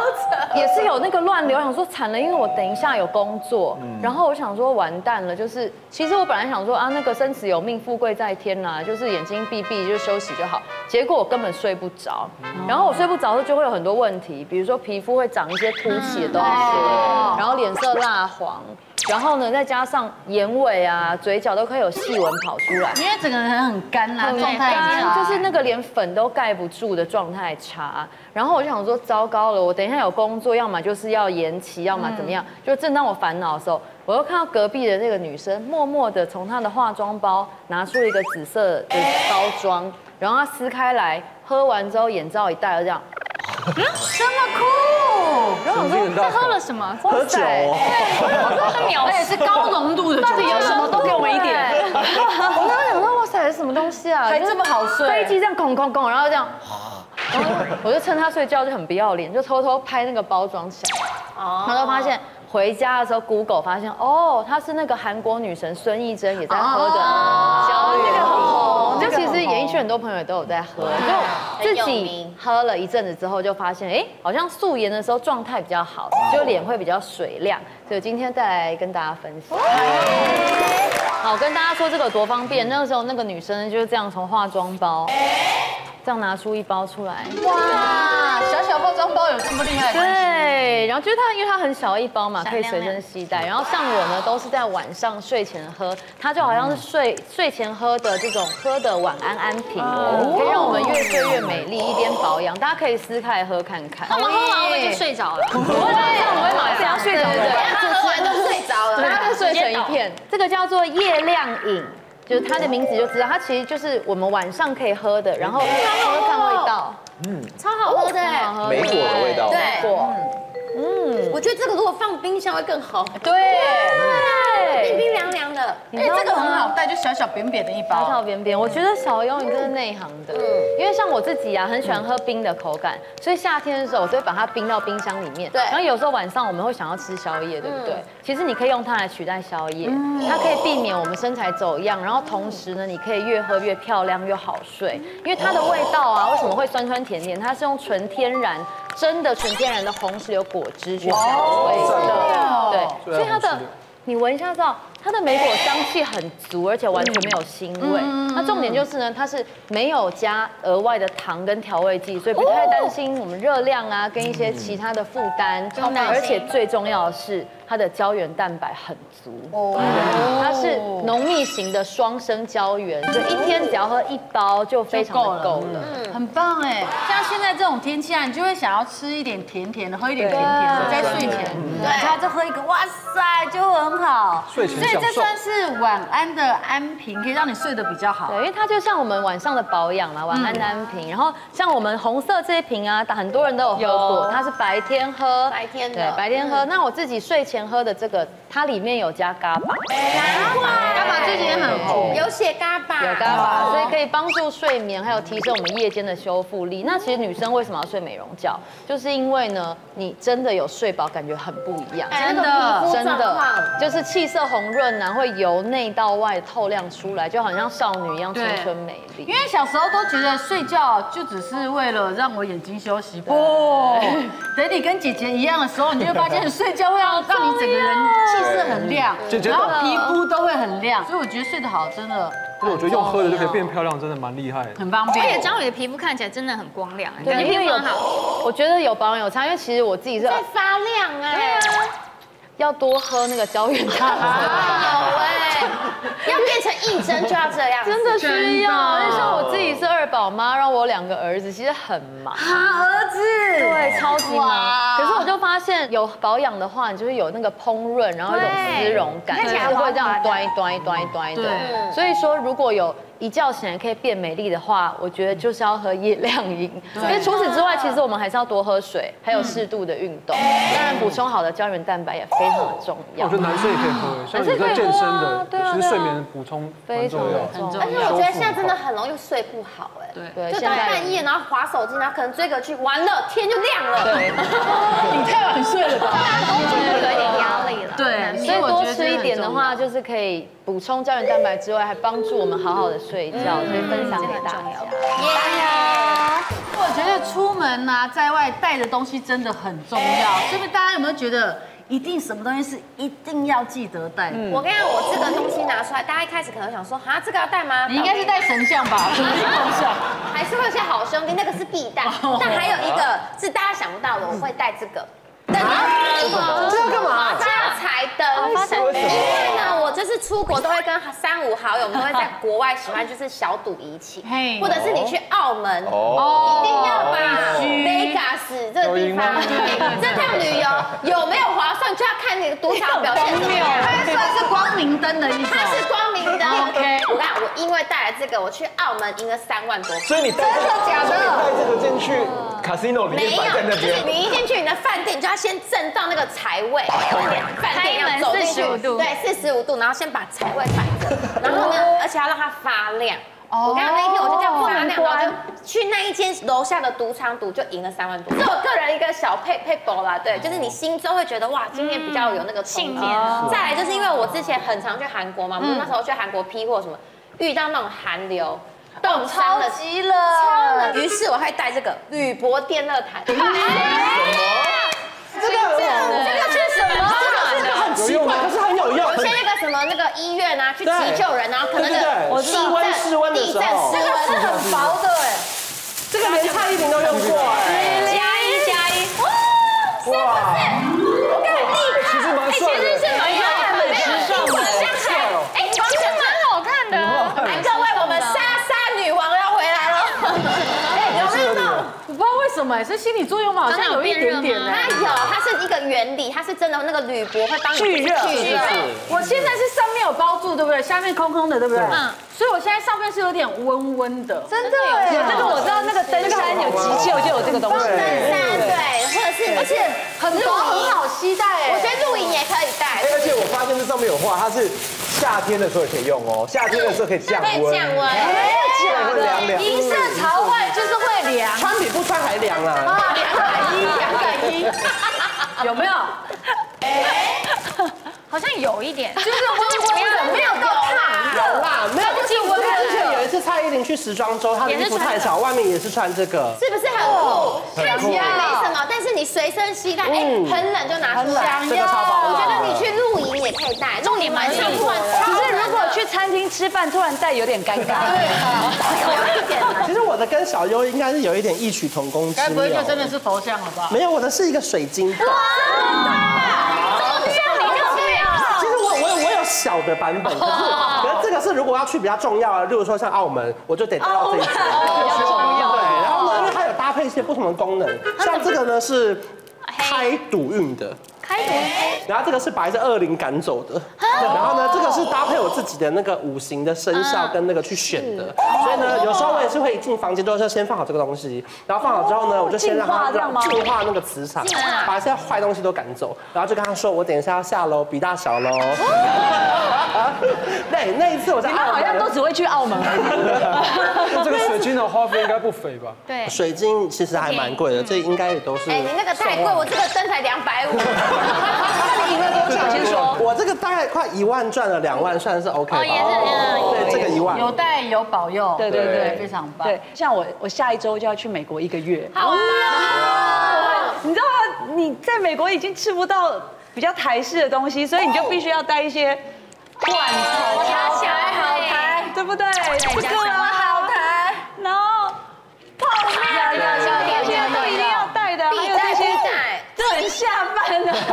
也是有那个乱流，想说惨了，因为我等一下有工作，然后我想说完蛋了，就是其实我本来想说啊，那个生死有命，富贵在天呐，就是眼睛闭闭就休息就好，结果我根本睡不着，然后我睡不着就会有很多问题，比如说皮肤会长一些凸起的东西，然后脸色蜡黄。然后呢，再加上眼尾啊、嘴角都可以有细纹跑出来，因为整个人很干啦，状态就是那个连粉都盖不住的状态差。然后我就想说，糟糕了，我等一下有工作，要么就是要延期，要么怎么样。就正当我烦恼的时候，我又看到隔壁的那个女生，默默的从她的化妆包拿出一个紫色的包装，然后她撕开来，喝完之后眼罩一戴，就这样。这么酷，然后我说，他喝了什么？喝酒哦。他秒而且是高浓度的酒，到底有什么都给我们一点。我刚刚想说，哇塞，什么东西啊？<laughs> 还这么好睡飞机这样拱拱拱，然后这样，然 <laughs> 后我就趁他睡觉就很不要脸，就偷偷拍那个包装起来，然后发现。回家的时候，Google 发现哦，她是那个韩国女神孙艺珍也在喝的，小那个很红。就其实演艺圈很多朋友都有在喝，就自己喝了一阵子之后，就发现哎，好像素颜的时候状态比较好，就脸会比较水亮。所以今天再来跟大家分享。好，跟大家说这个多方便。那个时候那个女生就是这样从化妆包这样拿出一包出来，哇，小小包装包有这么厉害？对，然后就是它，因为它很小一包嘛，可以随身携带。然后像我呢，都是在晚上睡前喝，它就好像是睡睡前喝的这种喝的晚安安瓶，可以让我们越睡越美丽，一边保养。大家可以撕开喝看看。那我们喝完我们就睡着了。不会，我们会马上睡着的。他喝完就睡着了。大家都睡成一片。这个叫做夜亮饮，就是它的名字就知道，它其实就是我们晚上可以喝的，然后喝看味道，嗯超好喝的哎。好喝莓果的味道。对。果，我觉得这个如果放冰箱会更好，对冰冰凉凉的。哎，这个很好带，就小小扁扁的一包小小。扁扁，我觉得小优你真是内行的，嗯因为像我自己啊，很喜欢喝冰的口感，所以夏天的时候我就会把它冰到冰箱里面。对然后有时候晚上我们会想要吃宵夜，对不对？其实你可以用它来取代宵夜，它可以避免我们身材走样，然后同时呢，你可以越喝越漂亮越好睡，因为它的味道啊，为什么会酸酸甜甜？它是用纯天然。真的纯天然的红石榴果汁去调味的，对，所以它的你闻一下知道，它的莓果香气很足，而且完全没有腥味。那重点就是呢，它是没有加额外的糖跟调味剂，所以不太担心我们热量啊跟一些其他的负担。而且最重要的是，它的胶原蛋白很足，它是浓密型的双生胶原，所以一天只要喝一包就非常的够了。很棒哎！像现在这种天气啊，你就会想要吃一点甜甜的，喝一点甜甜的，在睡前，对，然后再喝一个，哇塞，就很好。睡前所以这享受算是晚安的安瓶，可以让你睡得比较好。对，因为它就像我们晚上的保养嘛，晚安的安瓶。然后像我们红色这一瓶啊，很多人都有喝过，它是白天喝，白天的对，白天喝。那我自己睡前喝的这个，它里面有加嘎巴，干嘛最近也很红？有写嘎巴，有嘎巴，所以可以帮助睡眠，还有提升我们夜间的修复力。那其实女生为什么要睡美容觉？就是因为呢，你真的有睡饱，感觉很不一样。真的真的就是气色红润啊，会由内到外透亮出来，就好像少女一样青春美丽。因为小时候都觉得睡觉就只是为了让我眼睛休息，不，等你跟姐姐一样的时候，你就会发现睡觉会让让你整个人 <laughs> 气色很亮，然后皮肤都会很亮，所以我觉得睡得好真的因为我觉得用喝的就可以变漂亮，真的蛮厉害。很方便而且便。张宇的皮肤看起来真的很光亮，感觉皮肤很好。我觉得有保养有差，因为其实我自己是在发亮哎。要多喝那个胶原蛋白。好哎，要变成一针就要这样，真的需要，因为像我自己是二宝妈，然后我有两个儿子，其实很忙，好儿子，对，超级忙。可是我就发现有保养的话，你就是有那个烹润，然后一种丝绒感，就是会这样端一端一端一端。的。对。所以说如果有一觉醒来可以变美丽的话，我觉得就是要喝夜亮饮。因为除此之外，其实我们还是要多喝水，还有适度的运动。当然，补充好的胶原蛋白也非常的重要我觉。得男生也可以喝，像男生可以有在健身的，对啊其实睡眠补充非常重要的。重要。很重要而且我觉得现在真的很容易睡不好哎。对对，就到半夜，然后划手机，然后可能追个剧，完了天就亮了。对。<laughs> 你太晚睡了吧？工作就有一点压力了。对，所以多吃一点的话，就是可以补充胶原蛋白之外，还帮助我们好好的睡觉，所以分享给大家。我觉得出门啊，在外带的东西真的很重要。是不是大家有没有觉得，一定什么东西是一定要记得带的？我跟你讲，我这个东西拿出来，大家一开始可能想说，啊，这个要带吗？你应该是带神像吧？不是梦像。还是会有些好兄弟，那个是必带。但还有一个是大家想不到的，我会带这个。灯这要干嘛？发财灯，因为呢，我这次出国都会跟三五好友，我们都会在国外喜欢就是小赌怡情嘿，或者是你去澳门，哦。一定要把，Vegas 这个地方，这趟旅游有没有划算，就要看你的赌场表现怎么样。它算是光明灯的一种。它是光明灯。OK 我看我因为带了这个，我去澳门赢了三万多。所以你真的，假的？所以你带这个进去 casino 里没有面摆在，那就是边。你一进去你的饭店，你就要先震到那个财位，饭店要走进去，45度。对，四十五度，然后先把财位摆正，然后呢，而且要让它发亮。我刚刚那一天我就这样发亮，然后就去那一间楼下的赌场赌，就赢了三万多。这是我个人一个小配配博啦，对，就是你心中会觉得哇，今天比较有那个信念。念。再来就是因为我之前很常去韩国嘛，我们那时候去韩国批货什么，遇到那种寒流。冻伤的极了，超冷，于是我还带这个铝箔电热毯。<laughs> 这个这个是什么？这个是很奇怪，可是很有用。先那个什么那个医院啊，去急救人，啊可能的个室温室温的时候，这个是很薄的哎，这个连蔡依林都用过哎，加一加一，哇，是不是？什么？是心理作用吗？好像有一点点呢。它有，它是一个原理，它是真的那个铝箔会帮你聚热聚热。我现在是上面有包住，对不对？下面空空的，对不对？嗯。所以我现在上面是有点温温的，真的有这个我知道，那个登山有急救就有这个东西。登山对，或者是而且很多很好携带哎。我觉得露营也可以带。而且我发现这上面有画，它是夏天的时候也可以用哦，夏天的时候可以降温。降温。会凉凉。一射朝外就是会凉，还凉啊。啊，两感一，两感一，有没有？好像有一点，<laughs> 就是温温的，没有到烫。有啦，没有不是。之前有一次蔡依林去时装周，她的衣服太少，外面也是穿这个，是不是很酷？看起来没什么，但是你随身携带，哎，很冷就拿出来。这个超薄。我觉得你去露营也可以带，重点蛮上突然。可是如果去餐厅吃饭突然带有点尴尬。<laughs> 对，有一点。其实我的跟小优应该是有一点异曲同工之妙。该不会就真的是佛像了吧？没有，我的是一个水晶。小的版本，可是 <laughs> 可是这个是如果要去比较重要啊，例如说像澳门，我就得带到这一组。对，然后呢，因为它有搭配一些不同的功能，像这个呢是开赌运的。然后这个是把一只恶灵赶走的，然后呢，这个是搭配我自己的那个五行的生肖跟那个去选的，所以呢，有时候我也是会一进房间都是先放好这个东西，然后放好之后呢，我就先让它净化那个磁场，把一些坏东西都赶走，然后就跟他说，我等一下要下楼比大小喽。<laughs> 对，那一次我在澳门，好像都只会去澳门。<laughs> 这个 <laughs> 水晶的花费应该不菲吧？对，水晶其实还蛮贵的，这应该也都是。哎，你那个太贵，我这个灯才两百五。那你赢了多少？先说。我这个大概快一万，赚了两万，算是 OK 吧。对，这个一万。有带有保佑。对对对，非常棒。对，像我，我下一周就要去美国一个月。好啊。你知道吗？你在美国已经吃不到比较台式的东西，所以你就必须要带一些罐头。加起来好台，对不对？这个好台，然后泡面，这些都一定要带的，还有这些。下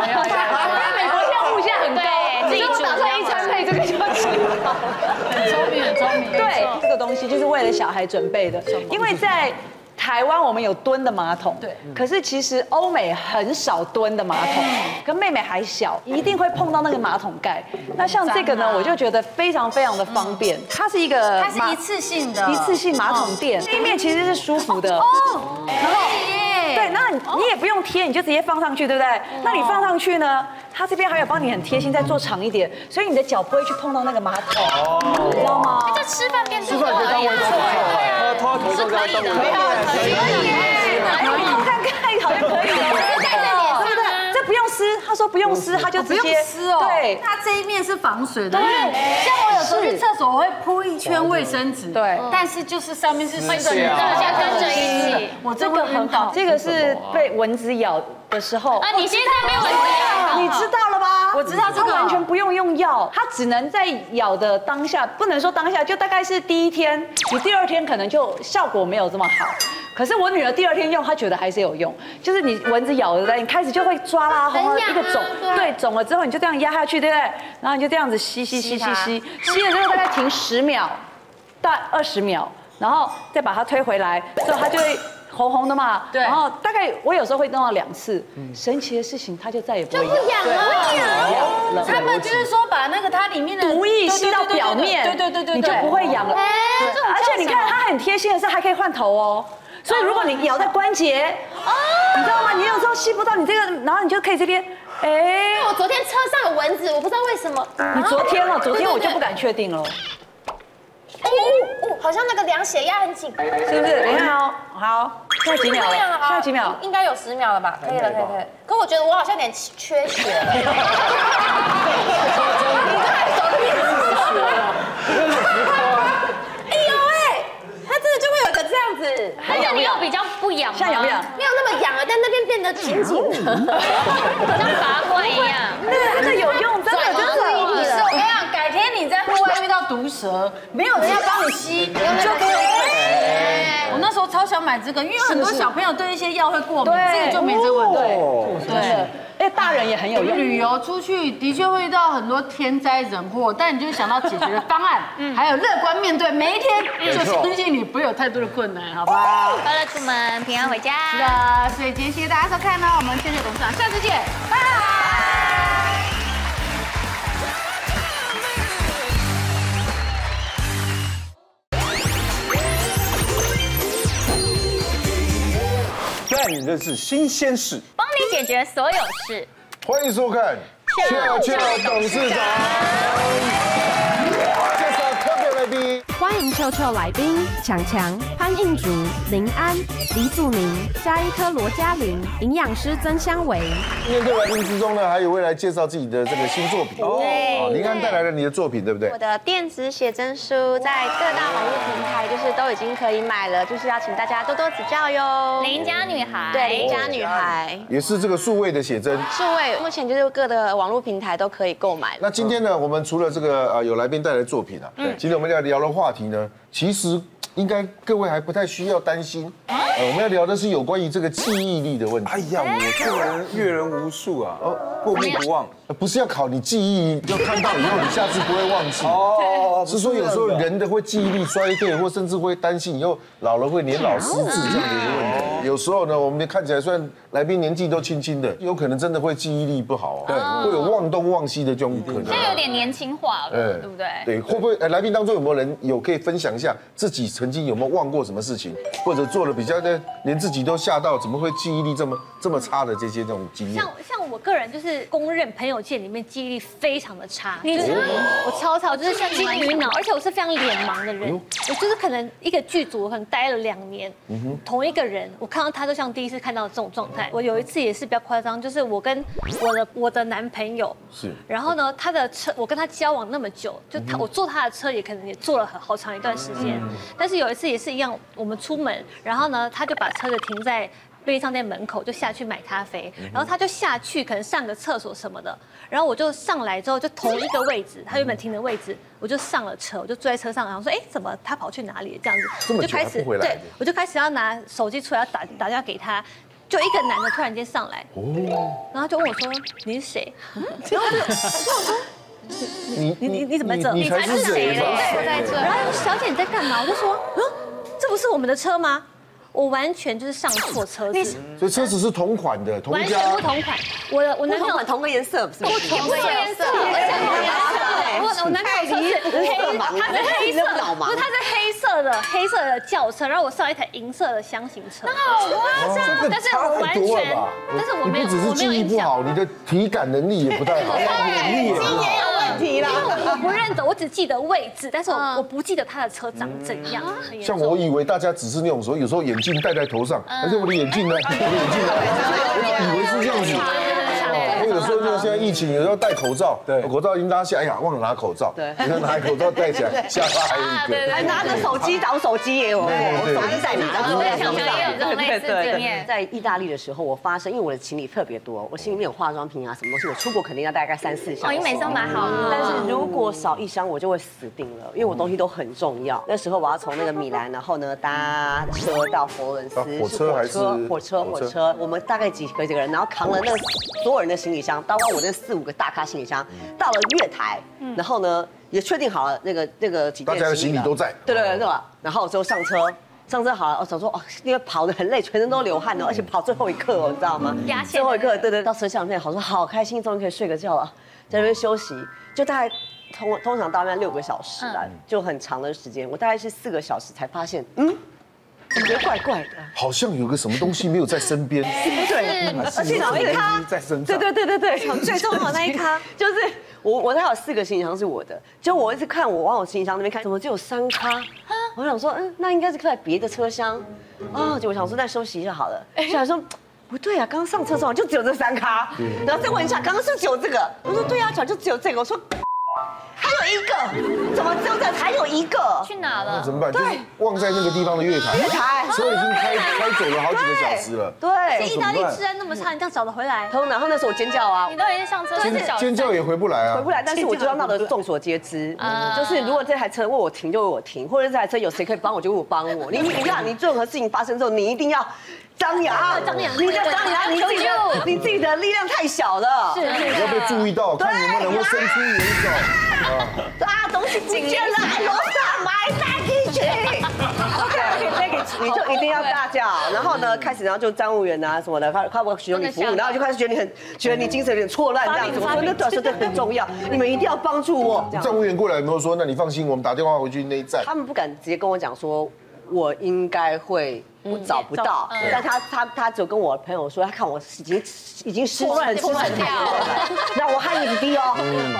饭了，<laughs> 美国现在物价很高，自己打算一餐配这个就吃好很聪明，很聪明。对，这个东西就是为了小孩准备的，因为在台湾我们有蹲的马桶，对，可是其实欧美很少蹲的马桶，跟妹妹还小，一定会碰到那个马桶盖。那像这个呢，我就觉得非常非常的方便，它是一个，它是一次性的，一次性马桶垫，地面其实是舒服的。哦，然后。对，那你你也不用贴，你就直接放上去，对不对？那你放上去呢，它这边还有帮你很贴心，再做长一点，所以你的脚不会去碰到那个马桶，你知道吗？这吃饭变吃饭可以当温水，对啊，拖头就可以，可以，可以，看看好像可以。不用撕他说不用撕，他就直接撕哦。对，它这一面是防水的。对，像我有时候去厕所，我会铺一圈卫生纸。对，但是就是上面是湿的，大家跟着一起。我这个很好，这个是被蚊子咬的时候。啊，你现在没有蚊子咬，你知道了吧？我知道这个完全不用用药，它只能在咬的当下，不能说当下，就大概是第一天，你第二天可能就效果没有这么好。可是我女儿第二天用，她觉得还是有用。就是你蚊子咬的，你开始就会抓啦，然后一个肿，对，肿了之后你就这样压下去，对不对？然后你就这样子吸吸吸吸吸，吸了之后大概停十秒，到二十秒，然后再把它推回来，之后它就会红红的嘛。对。然后大概我有时候会弄到两次，神奇的事情它就再也不会痒了。他们就是说把那个它里面的毒液吸到表面，对对对对，你就不会痒了。而且你看它很贴心的是还可以换头哦。所以如果你咬在关节，哦你知道吗？你有时候吸不到你这个，然后你就可以这边，哎。我昨天车上有蚊子，我不知道为什么。你昨天哦，昨天我就不敢确定了。好像那个量血压很紧，是不是？你看哦，好，现在几秒了？现在几秒？应该有十秒了吧？可以了，可以，可以。可我觉得我好像有点缺血了。你太走了，这样子，还有没有比较不痒？像痒不痒？没有那么痒了，但那边变得紧紧的，像拔罐一样。对，这个有用，真的真的。你是我跟你在户外遇到毒蛇，没有人要帮你吸，你就不用我那时候超想买这个，因为很多小朋友对一些药会过敏，这个就没这个问题。对。哎，大人也很有用。旅游出去的确会遇到很多天灾人祸，但你就想到解决的方案，还有乐观面对每一天，就相信你不会有太多的困难，好不好？快乐出门，平安回家。是的，所以今天谢谢大家收看呢，我们谢谢董事长，下次见，拜拜。你认识新鲜事，帮你解决所有事。欢迎收看《俏俏董事长》。欢迎臭臭来宾：强强、潘映竹、林安、李祖宁、加一颗罗嘉玲、营养师曾香维。今天这来宾之中呢，还有未来介绍自己的这个新作品。哦，林安带来了你的作品，对不对我？的电子写真书在各大网络平台就是都已经可以买了，就是要请大家多多指教哟。邻家女孩，对邻家女孩，也是这个数位的写真。数位目前就是各的网络平台都可以购买。那今天呢，我们除了这个呃有来宾带来作品啊，今天我们要聊的话题呢，其实应该各位还不太需要担心。呃，我们要聊的是有关于这个记忆力的问题。哎呀，我这个人阅人无数啊，哦，过目不忘。呃不是要考你记忆，要看到以后你下次不会忘记。哦是说有时候人的会记忆力衰退，或甚至会担心以后老了会年老失智这样的一个问题。有时候呢，我们看起来虽然来宾年纪都轻轻的，有可能真的会记忆力不好，对，会有忘东忘西的这种可能。现在有点年轻化了，对不对？对，会不会？呃，来宾当中有没有人有可以分享一下自己曾经有没有忘过什么事情，或者做了比较的，连自己都吓到，怎么会记忆力这么这么差的这些这种经验？像像我个人就是公认朋友界里面记忆力非常的差，你就是我超差，我就是像金鱼脑，而且我是非常脸盲的人，我就是可能一个剧组我可能待了两年，同一个人，我看到他就像第一次看到这种状态。我有一次也是比较夸张，就是我跟我的我的男朋友，是。然后呢，他的车我跟他交往那么久，就他我坐他的车也可能也坐了很好长一段时间，但是有一次也是一样，我们出门，然后呢，他就把车子停在。便利商店门口就下去买咖啡，然后他就下去可能上个厕所什么的，然后我就上来之后就同一个位置，他原本停的位置，我就上了车，我就坐在车上，然后说，哎，怎么他跑去哪里了这样子？我就开始对，我就开始要拿手机出来要打打电话给他，就一个男的突然间上来，然后就问我说你是谁？然后我就我说。你你你你怎么在这？你才是谁我在这。然后他说小姐你在干嘛？我就说，嗯，这不是我们的车吗？我完全就是上错车子，所以车子是同款的，同完全家不。同款。我的我男朋友同个颜色，不是不同个颜色，而且同颜色。我我男朋友车是黑，他是黑色，不是他是黑色的黑色的轿车，然后我上一台银色的箱型车。那好夸这个但是我完全但是我没有，你不只是我没有记忆印象。不好，你的体感能力也不太好，<laughs> 眼力也不好。问题啦，因为我不认得，我只记得位置，但是我我不记得他的车长怎样。像我以为大家只是那种说，有时候眼镜戴在头上，而且我的眼镜呢，我的眼镜呢，<laughs> 我以为是这样子。<laughs> 我有时候就现在疫情，有时候戴口罩，对，口罩已经拉下，哎呀，忘了拿口罩，对，你看拿口罩戴起来，下巴还有一个，还拿着手机找手机也有，对手机在哪？对小朋友也有这种类似经验。在意大利的时候，我发生，因为我的行李特别多，我行李里面有化妆品啊，什么东西，我出国肯定要大概三四箱。哦，你每次都买好了，但是如果少一箱，我就会死定了，因为我东西都很重要。那时候我要从那个米兰，然后呢搭车到佛罗伦斯，啊火车还是火车？火车，我们大概几个几个人，然后扛了那所有人的行李箱，包括我那四五个大咖行李箱，到了月台，然后呢也确定好了那个那个几件大家的行李都在对对对对吧？然后之后上车。上车好了，我想说哦，因为跑得很累，全身都流汗了，而且跑最后一刻哦，你知道吗？压线最后一刻，对对，到车厢里面，好说好开心，终于可以睡个觉了，在那边休息，就大概通通常大概六个小时啦，就很长的时间，我大概是四个小时才发现，嗯，感觉怪怪的，好像有个什么东西没有在身边，对，而且老一咖在身上，对对对对对，最重要的那一咖就是我，我大概有四个行李箱是我的，就我一直看我往我行李箱那边看，怎么只有三咖？我想说，嗯，那应该是在别的车厢，啊。就我想说再休息一下好了，就想说。不对啊，刚刚上车之后就只有这三咖，然后再问一下，刚刚是不是只有这个？我说对啊，讲就只有这个。我说还有一个，怎么只有这？还有一个？去哪了？怎么办？就是忘在那个地方的月台，月台。车已经开开走了好几个小时了。对，意大利治安那么差，你这样找得回来？然后那时候我尖叫啊。你，都已经上车四小时，尖叫也回不来啊，回不来，但是我知道闹得众所皆知，就是如果这台车问我停就为我停，或者这台车有谁可以帮我就为我帮我。你你看你任何事情发生之后，你一定要张扬，张扬你的张扬，你自己的你自己的力量太小了，是是要被注意到，看有没有人会伸出援手。啊，东西不见了，楼上买带进去。OK，那个你就一定要大叫，然后呢，开始然后就站务员啊什么的，快快不寻求你服务，然后就开始觉得你很觉得你精神有点错乱这样子。我说那表示这很重要，你们一定要帮助我。<laughs> 站务员过来有没有说？那你放心，我们打电话回去那一站。他们不敢直接跟我讲说，我应该会。我找不到，但他他他只有跟我朋友说，他看我已经已经失乱失很掉了，<laughs> 那我喊你弟弟哦，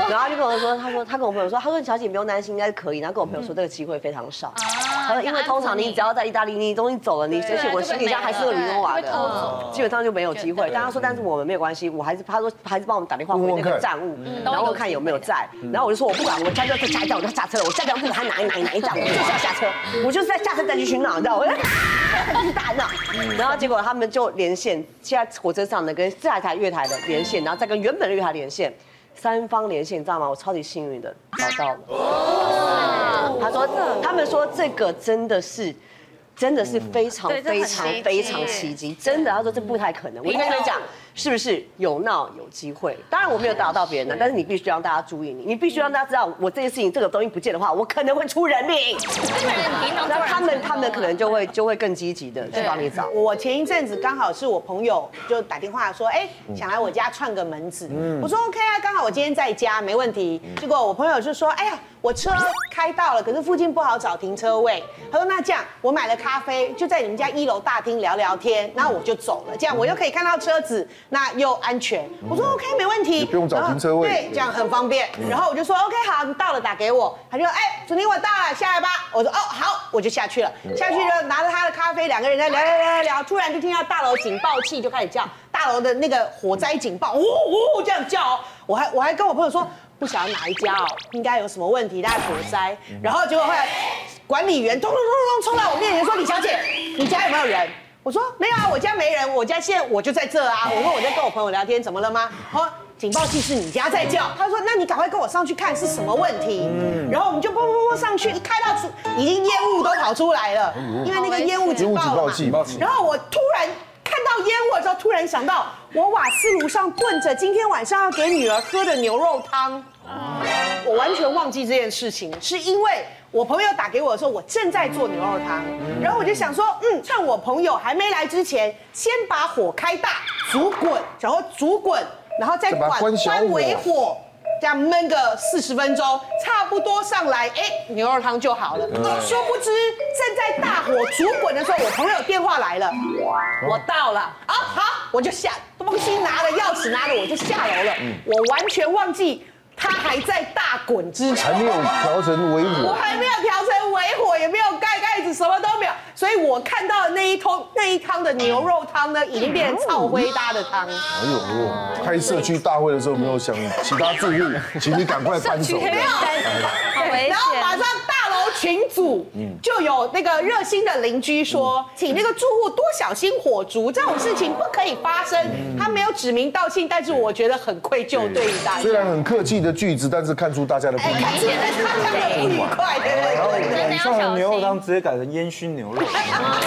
然后就跟我说，他说他跟我朋友说，他说小姐不用担心，应该是可以，然后跟我朋友说这个机会非常少，因为通常你只要在意大利，你东西走了，你而且我行李箱还是个吕诺瓦的，基本上就没有机会。但他说，但是我们没有关系，我还是他说还是帮我们打电话回那个站务，然后看有没有在，然后我就说我不管，我下车再下一站我就下车了，我下站不管他哪一哪一哪一站，我就是要下车，我就是在下车再去寻找，你知道我。是大闹，然后结果他们就连线，现在火车上的跟这台月台的连线，然后再跟原本的月台连线，三方连线，你知道吗？我超级幸运的找到了。他说，他们说这个真的是。真的是非常非常非常奇迹，真的。他说这不太可能。我跟你们讲，是不是有闹有机会？当然我没有打到别人的，但是你必须让大家注意你，你必须让大家知道，我这件事情这个东西不见的话，我可能会出人命。那他们他们可能就会 <laughs> 就会更积极的去帮你找。我前一阵子刚好是我朋友就打电话说，哎，想来我家串个门子。我说 OK 啊，刚好我今天在家，没问题。结果我朋友就说，哎呀。我车开到了，可是附近不好找停车位。他说：“那这样，我买了咖啡，就在你们家一楼大厅聊聊天，然后我就走了。这样我又可以看到车子，那又安全。”我说：“OK，没问题。”不用找停车位，对，这样很方便。然后我就说：“OK，好，你到了打给我。”他就说：“哎，楚宁，我到了，下来吧。”我说：“哦，好，我就下去了。”下去就，拿着他的咖啡，两个人在聊聊聊聊，突然就听到大楼警报器就开始叫，大楼的那个火灾警报，呜呜这样叫。我还我还跟我朋友说。不晓得哪一家哦，应该有什么问题，大概火灾。然后结果后来管理员咚咚咚咚冲到我面前说：“李小姐，你家有没有人？”我说：“没有啊，我家没人，我家现在我就在这啊。”我说：“我在跟我朋友聊天，怎么了吗？”好，警报器是你家在叫。他说：“那你赶快跟我上去看是什么问题。”嗯然后我们就砰砰砰上去，一开到出已经烟雾都跑出来了，因为那个烟雾警报嘛。然后我突然。看到烟雾之后，突然想到我瓦斯炉上炖着今天晚上要给女儿喝的牛肉汤，我完全忘记这件事情，是因为我朋友打给我的时候，我正在做牛肉汤，然后我就想说，嗯，趁我朋友还没来之前，先把火开大，煮滚，然后煮滚，然后再关关微火。这样焖个四十分钟，差不多上来，哎，牛肉汤就好了。殊不知正在大火煮滚的时候，我朋友电话来了，我到了啊，好，我就下东西拿了，钥匙拿了，我就下楼了。我完全忘记。它还在大滚之前，还没有调成微火，我还没有调成微火，也没有盖盖子，什么都没有，所以我看到的那一通那一汤的牛肉汤呢，已经变成草灰搭的汤。哎呦，开社区大会的时候没有想其他注意，请你赶快搬走，<laughs> 没有，然后马上群组就有那个热心的邻居说，请那个住户多小心火烛，这种事情不可以发生。他没有指名道姓，但是我觉得很愧疚对于大家，虽然很客气的。句子，但是看出大家的不愉快。不愉快，然后晚上的牛肉汤直接改成烟熏牛肉。对啊，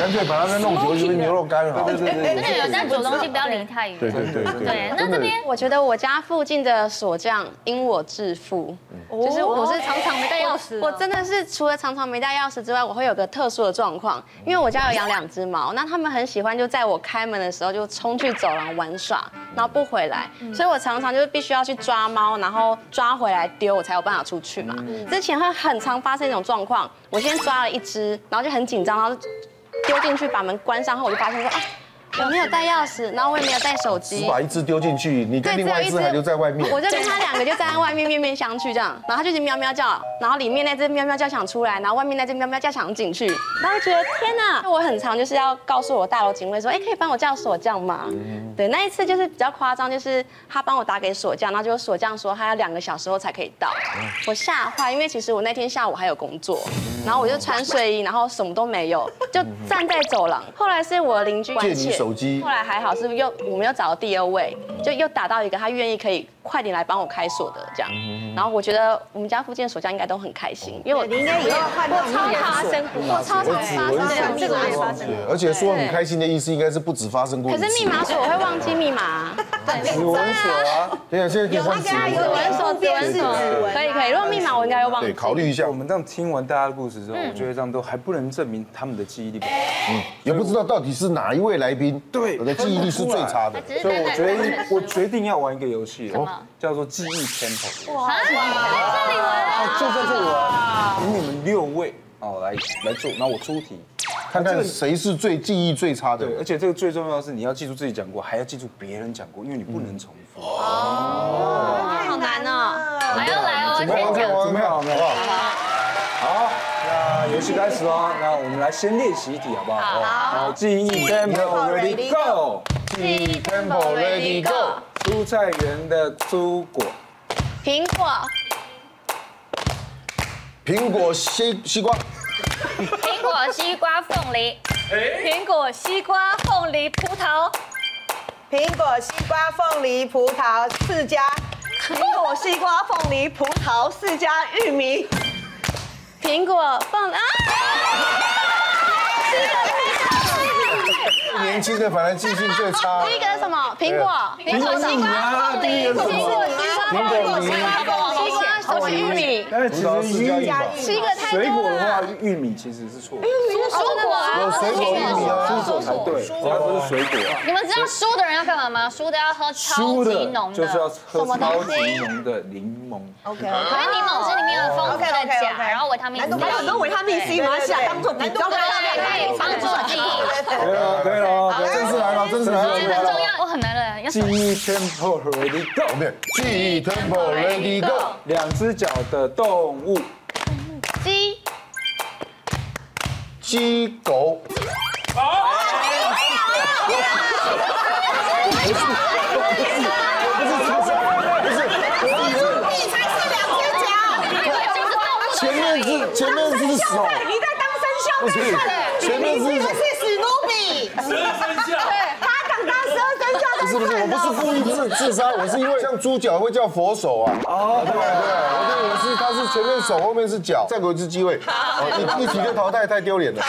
干脆把它再弄久，就是牛肉干好。对对对，真的有，在煮东西不要离太远。对对对对。那这边，我觉得我家附近的锁匠因我致富，就是我是常常没带钥匙。我真的是除了常常没带钥匙之外，我会有个特殊的状况，因为我家有养两只猫，那他们很喜欢就在我开门的时候就冲去走廊玩耍，然后不回来，所以我常常就是必须要去抓猫。猫，然后抓回来丢，我才有办法出去嘛。之前会很常发生一种状况，我先抓了一只，然后就很紧张，然后丢进去，把门关上后，我就发现说啊。我没有带钥匙，然后我也没有带手机。把一只丢进去，你跟另外一只还留在外面。我就跟他两个就站在外面面面相觑这样，然后他就是喵喵叫，然后里面那只喵喵叫想出来，然后外面那只喵喵叫想进去，然后觉得天哪！我很常就是要告诉我大楼警卫说，哎，可以帮我叫锁匠吗？对，那一次就是比较夸张，就是他帮我打给锁匠，然后就锁匠说他要两个小时后才可以到，我吓坏，因为其实我那天下午还有工作，然后我就穿睡衣，然后什么都没有，就站在走廊。后来是我邻居手手机后。来还好，是又我们又找到第二位，就又打到一个他愿意可以快点来帮我开锁的这样。然后我觉得我们家附近的锁匠应该都很开心，因为我你应该以后换那种超发生过，我超常发生的，这个也发生过。对而且说很开心的意思，应该是不止发生过一次。可是密码锁我会忘记密码，对，指纹锁啊，对啊，现在可以换指纹指纹锁，指纹锁，可以可以。如果密码我应该会忘对，记。考虑一下。我们这样听完大家的故事之后，嗯我觉得这样都还不能证明他们的记忆力不好。嗯，也不知道到底是哪一位来宾，对，我的记忆力是最差的。所以我决定，我决定要玩一个游戏哦，叫做记忆 tempo。哇，在这里玩哦，就在这里玩，以你们六位哦来来做，那我出题，看看谁是最记忆最差的对，而且这个最重要的是你要记住自己讲过，还要记住别人讲过，因为你不能重复。哦好难哦。来哦来哦，准备好，可以讲。准备好没有？游戏开始哦。那我们来先练习一题，好不好？好。记忆 tempo ready go。记忆 tempo ready go。蔬菜园的蔬果，苹果、苹果、西西瓜、苹果、西瓜、凤梨，苹果、西瓜、凤梨、葡萄，苹果、西瓜、凤梨、葡萄四加，苹果、西瓜、凤梨、葡萄四加玉米。苹果、放啊！年轻的反而记性最差。第一个是什么？苹果、苹果西瓜、凤梨、第一个是什么苹果、西瓜、西瓜、西瓜、玉米。但是其实玉米七个太水果的话。，玉米其实是错的，蔬果啊，有水果玉米啊，蔬果才对，它不是水果。你们知道输的人要干嘛吗？输的要喝超输级浓的，的就是要喝超级浓的柠檬。OK，因为柠檬汁里面有丰富的钾，然后维他命 C，还有很多维他命 C 嘛，下当做比较对对，可以帮助记忆。可以了，可以了，正式来了，正式来了，这很重要，我很难了，要记忆 tempo ready go。没有，记忆 tempo ready go。两只脚的动物，鸡、鸡狗。你才是两只脚，前面是前面是手，你在当生肖不是前面是史努比？不是不是，我不是故意自自杀，我是因为像猪脚会叫佛手啊。哦，对对，我是他是前面手，后面是脚，再给我一次机会，哦一一题就淘汰，太丢脸了。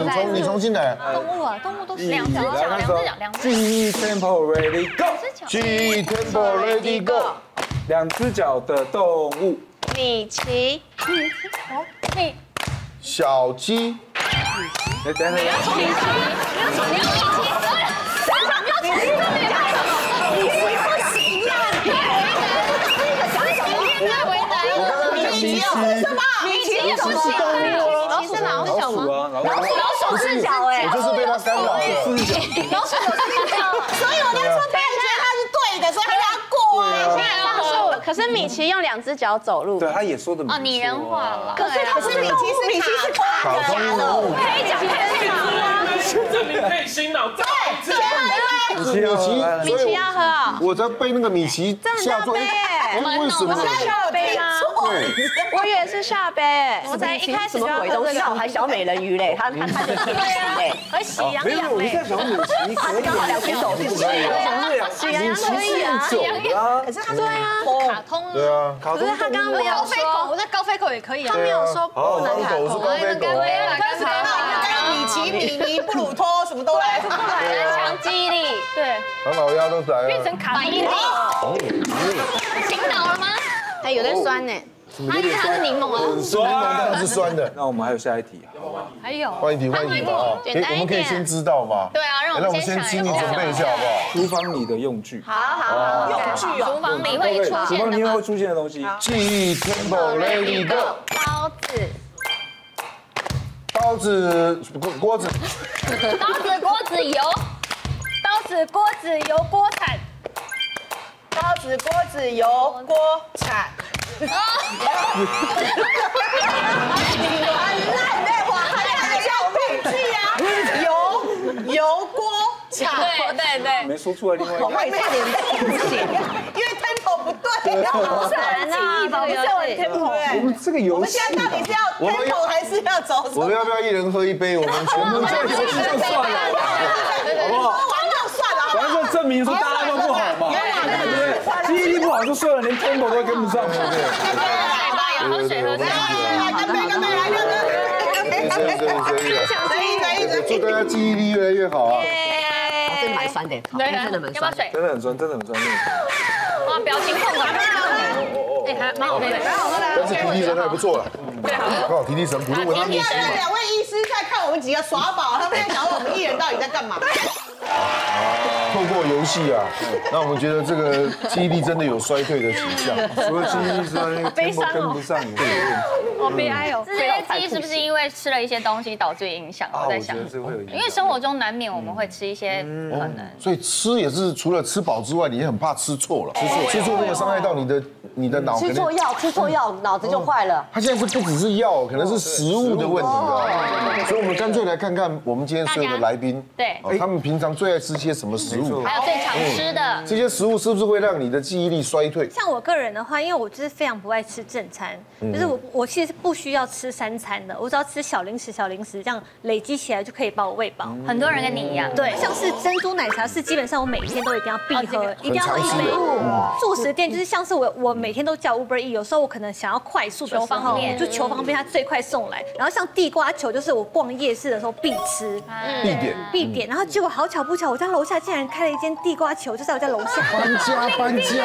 你重你重新来。动物啊，动物都是两只脚，两只脚，两只脚。记忆 tempo ready go。记忆 tempo ready go。两只脚的动物，米奇、你小鸡。哎，等等，你要米奇，你要米奇，你不行啊！我刚刚讲米奇，米奇有什么？老鼠是老鼠吗？老鼠啊，老鼠，老鼠是脚哎我，就是被他干扰了。四只脚，老鼠有四脚，所以我那时候突然觉得他是对的，所以他要过啊。可是米奇用两只脚走路。对，他也说的哦，拟人化了。可是他是米奇是米奇是卡卡通人物。可以讲太长了。证明可以心脑再一次。米奇，米奇要喝啊？我在背那个米奇下作。哎，为什么？下杯吗？对，我以为是下杯，我才一开始什么就要鬼东西啊？我还小美人鱼嘞，他他他就对啊，和喜羊没有，羊嘞。我在想米奇可以，刚好两只手是可以啊，喜羊羊可以啊，可是他对啊，卡通对啊，卡通可是他刚刚没有高飞狗，说，我在高飞狗也可以啊他。没有说好，不能卡狗是高飞狗。该是刚刚米奇、米妮、布鲁托什么都来，增强记忆力，对，唐老鸭都来了。变成卡反应力。醒脑了吗？哎，有点酸呢。它因为它是柠檬啊。柠檬当然是酸的。那我们还有下一题，好吧？还有换一题，换一题啊！可以，我们可以先知道吗？对啊，让那我们先请你准备一下好不好？<laughs> 厨房里的用具，好好好，用具哦。厨房里会出厨现厨房里面会？出现的东西，记忆 tempo ready go。刀子、刀子、锅锅子、刀子、锅子、油，刀子、锅子、油锅铲，刀子、锅子、油锅铲。<laughs> 很烂的，我还要叫面具啊！油油对对对，没说出来，另外一个。快差点不行，因为 tempo 不对，好难啊！不是我的 tempo，对。我们这个游我们戏现在到底是要 tempo 还是要走？我们要不要一人喝一杯？我们全部这个游戏就算了。好不好？完就算了，反正就证明说大家都不好嘛，对不对？记忆力不好就算了，连 tempo 都跟不上，对不对？来吧，有喝水喝水。干杯干杯来六哥，可以可以可以啊！可以可以可以。祝大家记忆力越来越好啊！真的真的很酸，真的很酸。哇，表情控管。哎，还蛮好喝的，蛮好喝的。但是提提神还不错了，刚好提提神，不是问他。两位医师在看我们几个耍宝，他们在想我们艺人到底在干嘛？透过游戏啊，那我们觉得这个记忆力真的有衰退的倾向。<laughs> 除了记忆力之外，那个 tempo 跟不上也是有问题。好悲哀哦。这些记忆是不是因为吃了一些东西导致影响？我在想我觉，得是会有影响因为生活中难免我们会吃一些可能。所以吃也是除了吃饱之外，你也很怕吃错了。吃错如果伤害到你的你的脑，吃错药，吃错药，脑子就坏了。它现在是不只是药，可能是食物的问题啊。所以我们干脆来看看我们今天所有的来宾，对哦他们平常最爱吃些什么食物？还有最常吃的，这些食物是不是会让你的记忆力衰退？像我个人的话，因为我就是非常不爱吃正餐，就是我我其实不需要吃三餐的，我只要吃小零食小零食，这样累积起来就可以把我喂饱。很多人跟你一样。对，像是珍珠奶茶是基本上我每天都一定要必喝，一定要喝一杯。素食店就是像是我我每天都叫 Uber E，有时候我可能想要快速的方候便就求方便，它最快送来。然后像地瓜球就是我逛夜市的时候必吃。必点。必点，然后结果好巧不巧，我家楼下竟然开了一间地瓜球，就在我家楼下。搬家搬家，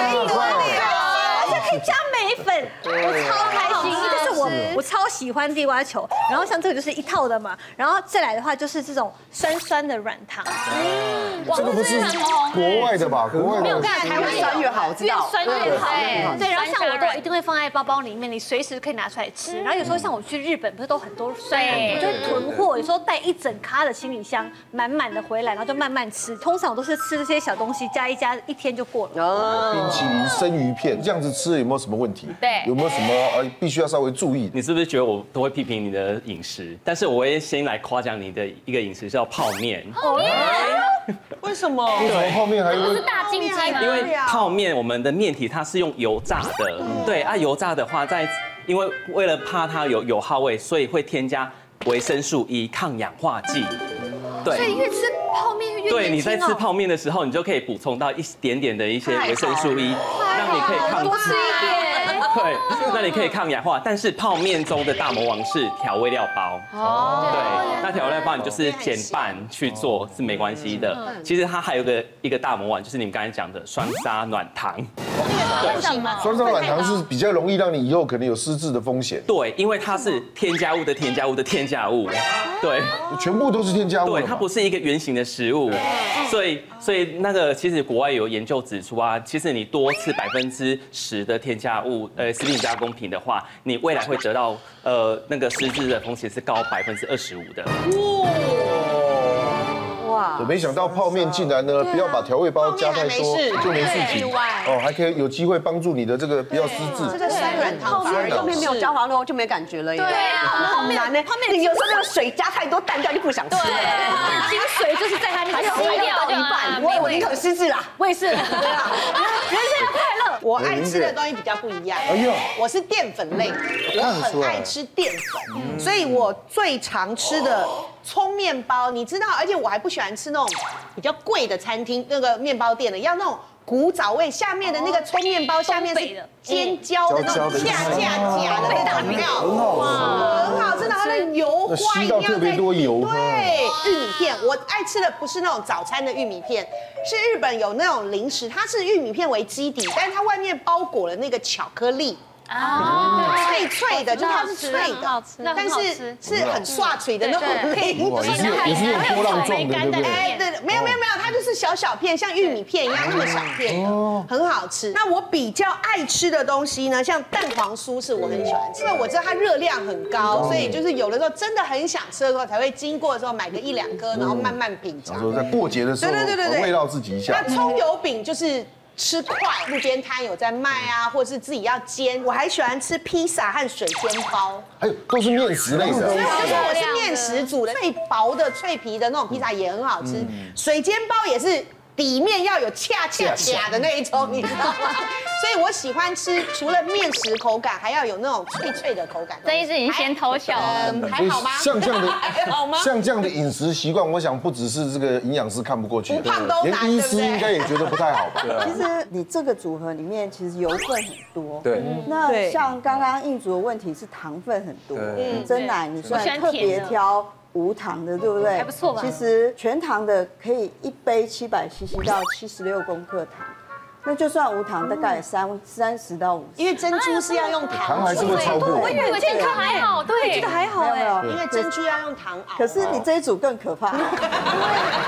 而且可以加美粉，我超开心，就是我我超喜欢地瓜球。然后像这个就是一套的嘛，然后再来的话就是这种酸酸的软糖，这个不是国外的吧？国外的没有干台湾酸越好，越道。酸越好。对对，然后像我都一定会放在包包里面，你随时可以拿出来吃。然后有时候像我去日本，不是都很多酸对我就会囤货，有时候带一整咖的行李箱，满满的回来，然后就慢慢吃。通常我都是吃这些小东西，加一加，一天就过了。冰淇淋、生鱼片，这样子吃有没有什么问题？对有没有什么呃必须要稍微注意的？你是不是觉得我都会批评你的饮食？但是我会先来夸奖你的一个饮食叫泡面，<laughs> 为什么？为什么泡面还不是？大禁忌吗？因为泡面我们的面体它是用油炸的，对啊，油炸的话在因为为了怕它有油耗味，所以会添加维生素 E 抗氧化剂，对。所以越吃泡面越对，你在吃泡面的时候，你就可以补充到一点点的一些维生素 E，让你可以抗多吃一点。对，那你可以抗氧化。但是泡面中的大魔王是调味料包，哦，对，那调味料包你就是减半去做是没关系的。其实它还有个一个大魔王，就是你们刚才讲的双砂暖糖。为什么？酸酸软糖是比较容易让你以后可能有失智的风险，对，因为它是添加物的添加物的添加物，对。全部都是添加物对，它不是一个圆形的食物，所以所以那个其实国外有研究指出啊，其实你多吃百分之十的添加物，呃，食品加工品的话，你未来会得到呃那个失智的风险是高百分之二十五的。对，没想到泡面竟然呢，不要把调味包加太多就没事情。对意外。哦，还可以有机会帮助你的这个不要失智。这个酸软糖反而后面没有焦黄肉就没感觉了耶。对啊。好难呢。泡面你有时候那个水加太多，淡掉就不想吃了。其实水就是在它那还有个吸掉。还有到一半，我我宁可失智啦。我也是，对啊，人生要快乐。我爱吃的东西比较不一样。哎呦，我是淀粉类，我很爱吃淀粉，所以我最常吃的葱面包，你知道，而且我还不喜欢吃那种比较贵的餐厅那个面包店的，要那种。古早味下面的那个葱面包，下面是尖椒的那种恰恰夹的那种，有没有？很好吃很好吃，然后那油花一定要在多油对，玉米片，我爱吃的不是那种早餐的玉米片，是日本有那种零食，它是玉米片为基底，但是它外面包裹了那个巧克力。啊，脆脆的，就是它是脆的，但是是很刷脆的那种类。哇，也是也是用波浪状的，对不对？哎，对，没有没有没有，它就是小小片，像玉米片一样那么小片的，很好吃。那我比较爱吃的东西呢，像蛋黄酥是我很喜欢吃，因为我知道它热量很高，所以就是有的时候真的很想吃的时候，才会经过的时候买个一两颗，然后慢慢品尝。想说在过节的时候，对对对对对慰劳自己一下那。葱油饼就是。吃快，路边摊有在卖啊，或者是自己要煎。我还喜欢吃披萨和水煎包，还有都是面食类的。所以我就说我是面食煮的，最薄的、脆皮的那种披萨也很好吃。水煎包也是里面要有恰恰恰的那一种，你知道吗？所以我喜欢吃，除了面食口感，还要有那种脆脆的口感。这一次已经先偷笑了，嗯，还好吗？像这样的还好吗？像这样的饮食习惯，我想不只是这个营养师看不过去，不胖都难连医师应该也觉得不太好吧？其实你这个组合里面其实油分很多，对。那像刚刚印主的问题是糖分很多对，嗯真奶你虽我喜欢然特别挑无糖的，对不对？还不错吧。其实全糖的可以一杯七百 CC 到七十六公克糖，那就算无糖大概三三十到五十。因为珍珠是要用糖，糖还是会超过。我以为健康还好，对，觉得还好哎。因为珍珠要用糖熬。可是你这一组更可怕，因 <laughs> 为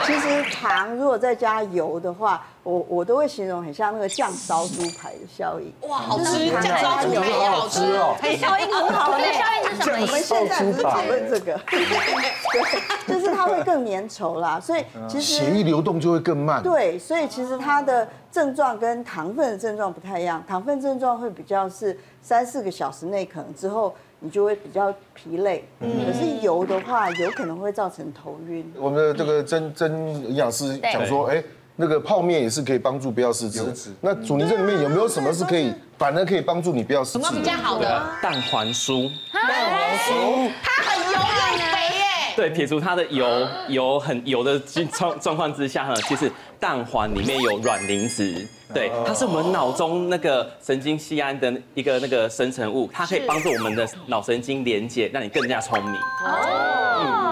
其实糖如果再加油的话，我我都会形容很像那个酱烧猪排的效应。哇，好吃，就是酱烧猪排也好吃哦。效应很好这个效应是什么？我们现在不是讨论这个，<laughs> 对，就是它会更粘稠啦，所以其实血液流动就会更慢。对，所以其实它的症状跟糖分的症状不太一样，糖分症状会比较是三四个小时内可能之后你就会比较疲累，可是油的话有可能会造成头晕。我们的这个曾曾营养师讲说，哎，那个泡面也是可以帮助不要失智。那阻尼这里面有没有什么是可以，反而可以帮助你不要失智？什么比较好的？蛋黄酥，蛋黄酥，它很油又肥耶。对，撇除它的油油很油的状状况之下呢，其实蛋黄里面有软磷脂，对，它是我们脑中那个神经酰胺的一个那个生成物，它可以帮助我们的脑神经连接，让你更加聪明。哦，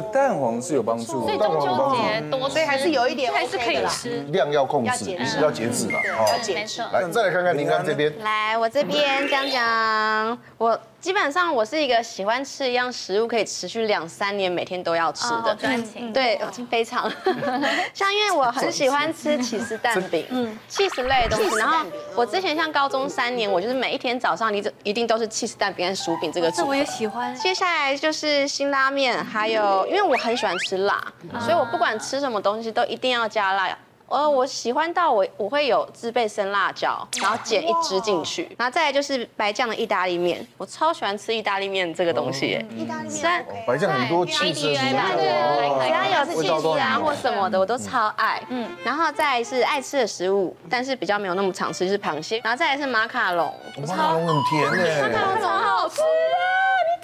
个蛋黄是有帮助的。所以中秋节多吃，所以还是有一点还是可以啦吃。量要控制，要节制了。哦，没错。来，再来看看林安这边。来，我这边讲讲，我基本上我是一个喜欢吃一样食物可以持续两三年，每天都要吃的哦专情对，非常。<laughs> 像因为我很喜欢吃起司蛋饼，嗯，起司类的东西。然后我之前像高中三年，我就是每一天早上你一定都是起司蛋饼跟薯饼这个组合。这我也喜欢。接下来就是辛拉面，还有因为我很喜欢吃辣，所以我不管吃什么东西都一定要加辣。呃，我喜欢到我我会有自备生辣椒，然后剪一支进去，然后再来就是白酱的意大利面，我超喜欢吃意大利面这个东西。意大利虽然面白酱很多气质，只要有气质啊或什么的，我都超爱。嗯，然后再来是爱吃的食物，但是比较没有那么常吃，就是螃蟹，然后再来是马卡龙，马卡龙很甜呢。马卡龙好好吃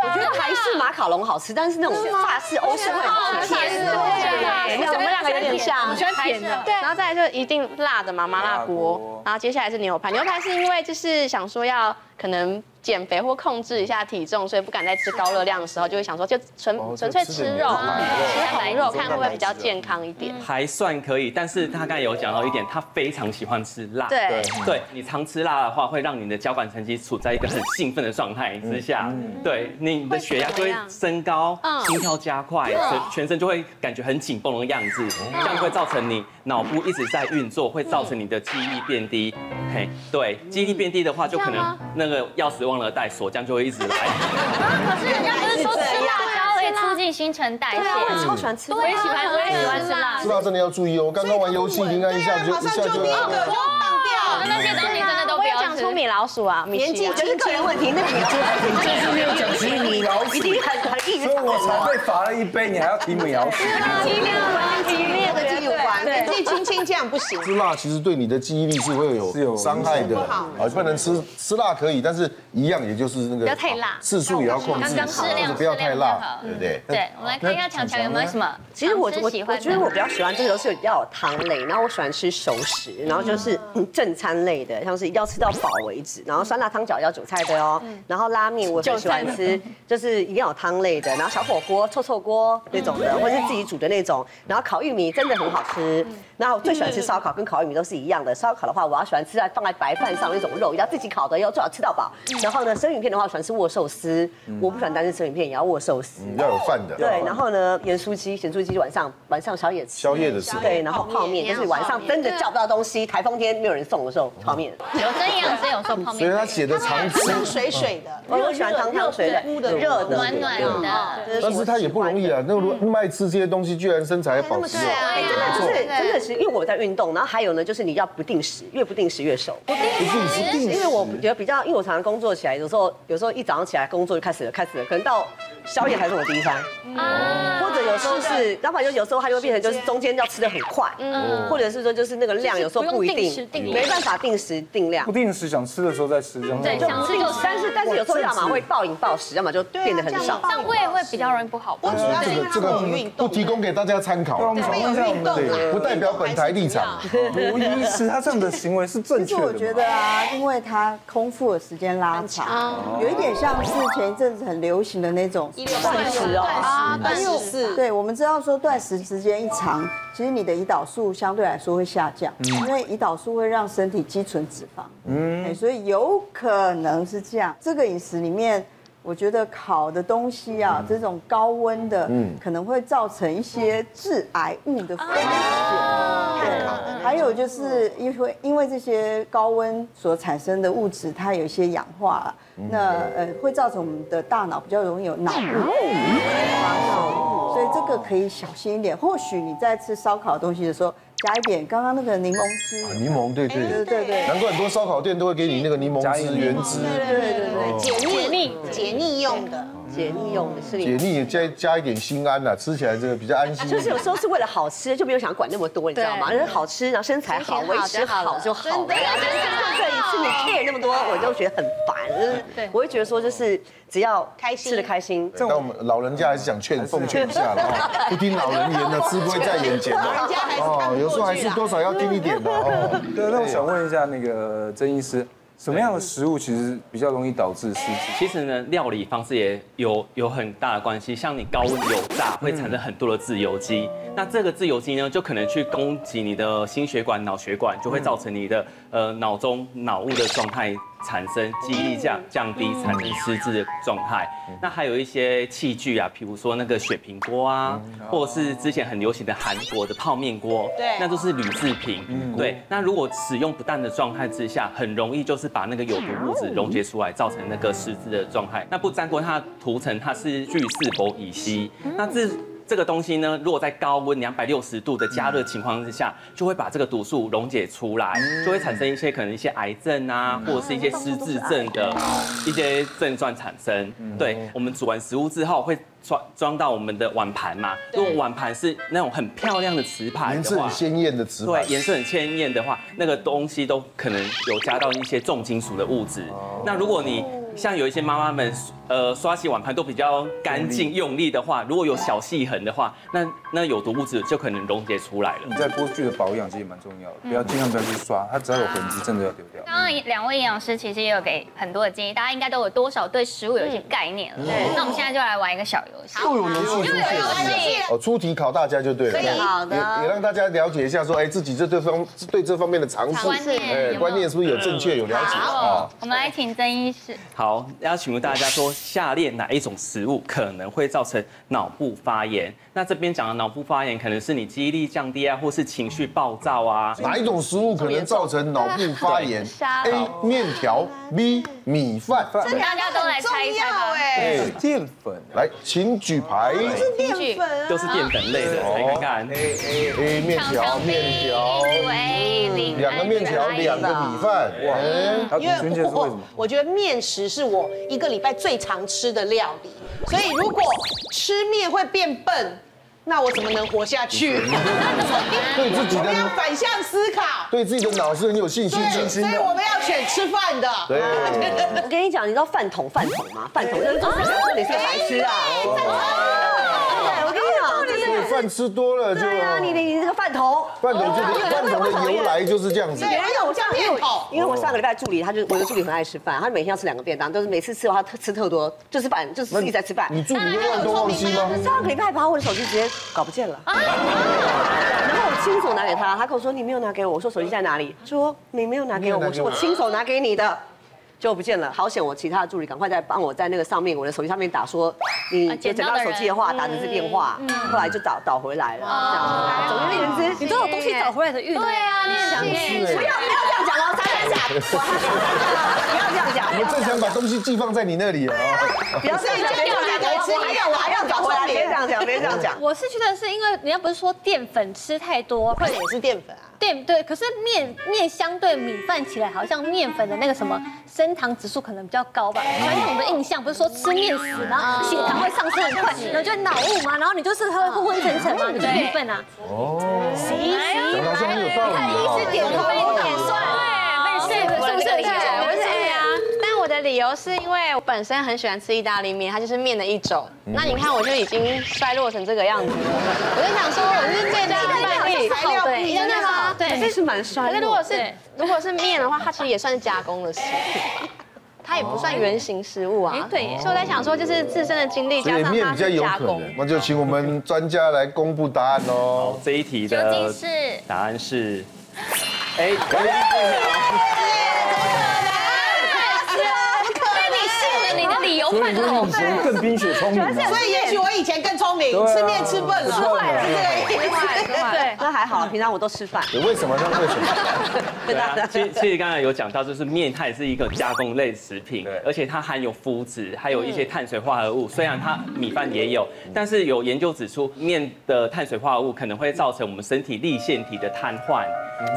我觉得台式马卡龙好吃，但是那种法式、欧式会很甜。对，我们两个有点像，甜的。对，然后再来就一定辣的嘛，麻辣锅，然后接下来是牛排，牛排是因为就是想说要可能减肥或控制一下体重，所以不敢再吃高热量的时候，就会想说就纯纯粹吃肉，吃红肉，看会不会比较健康一点。还算可以，但是他刚才有讲到一点，他非常喜欢吃辣。对。对。你常吃辣的话，会让你的交感神经处在一个很兴奋的状态之下，对你的血压就会升高，心跳加快，全全身就会感觉很紧绷的样子，这样会造成你脑部一直在运作，会造成你的记忆力变低。嘿，对，记忆力变低的话，就可能那个钥匙忘了带锁，这样就会一直来。可是人家不是说吃辣椒可以促进新陈代谢？我超喜欢吃，我也喜欢，我也喜欢吃辣。吃辣真的要注意哦，刚刚玩游戏，应该一下就马上一下就掉。那些东西真的都我不要讲出。米老鼠啊，米年纪就是个人问题，那个你你就是没有讲出米老鼠一，定很很异于所以我才。被罚了一杯，你还要提米老鼠？<laughs> 面的记忆年纪轻轻这样不行。吃辣其实对你的记忆力是会是有有伤害的，好啊，不能吃吃辣可以，但是一样也就是那个不要太辣次数也要控制，刚刚适量或者不要太辣对不对？对，我们来看一下强强有没有什么其实我我觉得我比较喜欢这个都是比较有汤类，然后我喜欢吃熟食，然后就是嗯正餐类的，像是一定要吃到饱为止，然后酸辣汤饺要韭菜的哦，然后拉面我很喜欢吃，就是一定要有汤类的，然后小火锅、臭臭锅那种的，或者是自己煮的那种，然后烤玉米真的很好吃，然后我最喜欢吃烧烤，跟烤玉米都是一样的。烧烤的话，我要喜欢吃在放在白饭上那种肉，要自己烤的，要最好吃到饱。然后呢，生鱼片的话，我喜欢吃握寿司，我不喜欢单吃生鱼片，也要握寿司。嗯。要有饭的，对，然后呢，盐酥鸡，咸酥鸡晚上晚上宵夜吃，宵夜的时候。对，然后泡面。就是晚上真的叫不到东西，台风天没有人送的时候，泡面。有跟营养师有送泡面，所以他写的常吃，汤水水的，我我喜欢汤汤水的，热的，暖暖的。但是他也不容易啊，那如果那么爱吃这些东西，居然身材还保持对啊。哎，真的就是真的是，因为我在运动，然后还有呢，就是你要不定时，越不定时越瘦。不定时不定时因为我觉得比较，因为我常常工作起来，有时候有时候一早上起来工作就开始了，开始了，可能到宵夜才是我第一餐，或者有有时候是，要不然就有时候它就会变成就是中间要吃的很快，嗯，或者是说就是那个量有时候不一定，没办法定时定量。不。定时想吃的时候再吃，这样对，想吃就吃，但是但是有时候要么会暴饮暴食，要么就变得很少。这样胃会比较容易不好。我主要是因为这个他们有运动，不提供给大家参考。对，我们想问一下我们的对，不代表本台立场。卢医师，他这样的行为是正其实我确的我？觉得啊，因为他空腹的时间拉长，有一点像是前一阵子很流行的那种断食哦，啊断食是。对，我们知道说断食时间一长，其实你的胰岛素相对来说会下降，因为胰岛素会让身体积存脂肪，嗯，所以有可能是这样。这个饮食里面。我觉得烤的东西啊，这种高温的，可能会造成一些致癌物的风险。对，还有就是因为因为这些高温所产生的物质，它有一些氧化，那呃会造成我们的大脑比较容易有脑雾。所以这个可以小心一点。或许你在吃烧烤的东西的时候，加一点刚刚那个柠檬汁。啊柠檬，对对。对对对。难怪很多烧烤店都会给你那个柠檬汁原汁，对对对，解腻解腻用的，解腻用的是解腻再加一点心安呐，吃起来这个比较安心。就是有时候是为了好吃，就没有想管那么多，你知道吗？人好吃，然后身材好，维持好就好了。真的然后这一次你 care 那么多，我就觉得很烦。就是我会觉得说，就是只要开心吃的开心，但我们老人家还是想劝奉劝一下的哦，<laughs> 不听老人言的，吃亏在眼前的。哦，有时候还是多少要听一点的哦。对，那我想问一下那个曾医师，什么样的食物其实比较容易导致失智？其实呢，料理方式也有有很大的关系。像你高温油炸会产生很多的自由基，那这个自由基呢，就可能去攻击你的心血管、脑血管，就会造成你的呃脑中脑雾的状态产生，记忆力降降低，产生失智的状态。那还有一些器具啊，比如说那个雪平锅啊，或者是之前很流行的韩国的泡面锅，对那都是铝制品。对，那如果使用不当的状态之下，很容易就是把那个有毒物质溶解出来，造成那个失智的状态。那不粘锅它的涂层它是聚四氟乙烯，那这。这个东西呢，如果在高温两百六十度的加热情况之下，就会把这个毒素溶解出来，就会产生一些可能一些癌症啊，或者是一些失智症的一些症状产生。对，我们煮完食物之后会装装到我们的碗盘嘛，如果碗盘是那种很漂亮的瓷盘颜色很，鲜艳的瓷盘对，颜色很鲜艳的话，那个东西都可能有加到一些重金属的物质。那如果你像有一些妈妈们，呃，刷洗碗盘都比较干净用力的话，如果有小细痕的话，那那有毒物质就可能溶解出来了。你在锅具的保养其实蛮重要的，不要尽量不要去刷，它只要有痕迹，真的要丢掉。刚刚两位营养师其实也有给很多的建议，大家应该都有多少对食物有一些概念了。对，那我们现在就来玩一个小游戏。又有游戏出现了，哦，出题考大家就对了，也也让大家了解一下，说，哎，自己这对方对这方面的常识观，念有没有观念是不是有正确有了解啊好？，我们来请曾医师。好，要请问大家说，下列哪一种食物可能会造成脑部发炎？那这边讲的脑部发炎，可能是你记忆力降低啊，或是情绪暴躁啊。哪一种食物可能造成脑部发炎？A. 面条，B. 米饭。大家都来猜一猜吧。哎，淀粉，来，请举牌。是淀粉啊，都是淀粉类的，猜看看。A 面条，面条，两个面条，两个米饭。哇，因为？我觉得面食是我一个礼拜最常吃的料理，所以如果吃面会变笨，那我怎么能活下去？<laughs> 对自己我们要反向思考，对自己的脑是很有信心、心的。所以我们要选吃饭的。对，我跟你讲，你知道饭桶饭桶吗？饭桶就是就是说你是白痴啊！饭吃多了就对啊，你你你这个饭桶，饭桶就是饭桶的由来就是这样子。对，因为我这样面桶，因为我上个礼拜助理，他就我的助理很爱吃饭，他每天要吃两个便当，都是每次吃的话他吃特多，就是饭就是自己在吃饭。你助理会忘东忘西吗？上个礼拜把我的手机直接搞不见了，然后我亲手拿给他，他跟我说你没有拿给我，我说手机在哪里？他说你没有拿给我，我说我亲手拿给你的。就不见了，好险！我其他的助理赶快在帮我在那个上面，我的手机上面打说，你啊捡捡到手机的话，打的是电话，后来就找找回来了，这样。总而言之，你都有东西找回来的运。对啊，你很强不。要不要这样讲哦，三三下，不要这样讲，我们正想把东西寄放在你那里啊。不要这样讲，别这样讲，我还要我还要找回来，别这样讲，别这样讲。我是觉得是因为人家不是说淀粉吃太多会也是淀粉啊。对对，可是面面相对米饭起来，好像面粉的那个什么升糖指数可能比较高吧。传统的印象不是说吃面死，然后血糖会上升很快，然后就会脑雾嘛，然后你就是它会昏昏沉沉嘛，你就米粉啊。哦，洗一洗，讲得好像很有道理看医哦师点头点算，对，被是不是？的理由是因为我本身很喜欢吃意大利面，它就是面的一种。那你看我就已经衰落成这个样子。了，我就想说我是最佳范例，材料不一样。真的吗？对。这是蛮衰可是如果是如果是面的话，它其实也算是加工的食品吧。它也不算原型食物啊，对，所以我在想说，就是自身的经历所加上面比较是加工。有可能，，那就请我们专家来公布答案喽。这一题究的竟是？答案是，哎，被所以判断说你以前更冰雪聪明。所以也许我以前更聪明，吃面吃笨了，吃笨了是这个意思。对，那还好，平常我都吃饭。为什么呢？为什么？<laughs> 对啊，其实其实刚才有讲到，就是面它也是一个加工类食品，而且它含有麸质，还有一些碳水化合物。虽然它米饭也有，但是有研究指出，面的碳水化合物可能会造成我们身体立腺体的瘫痪。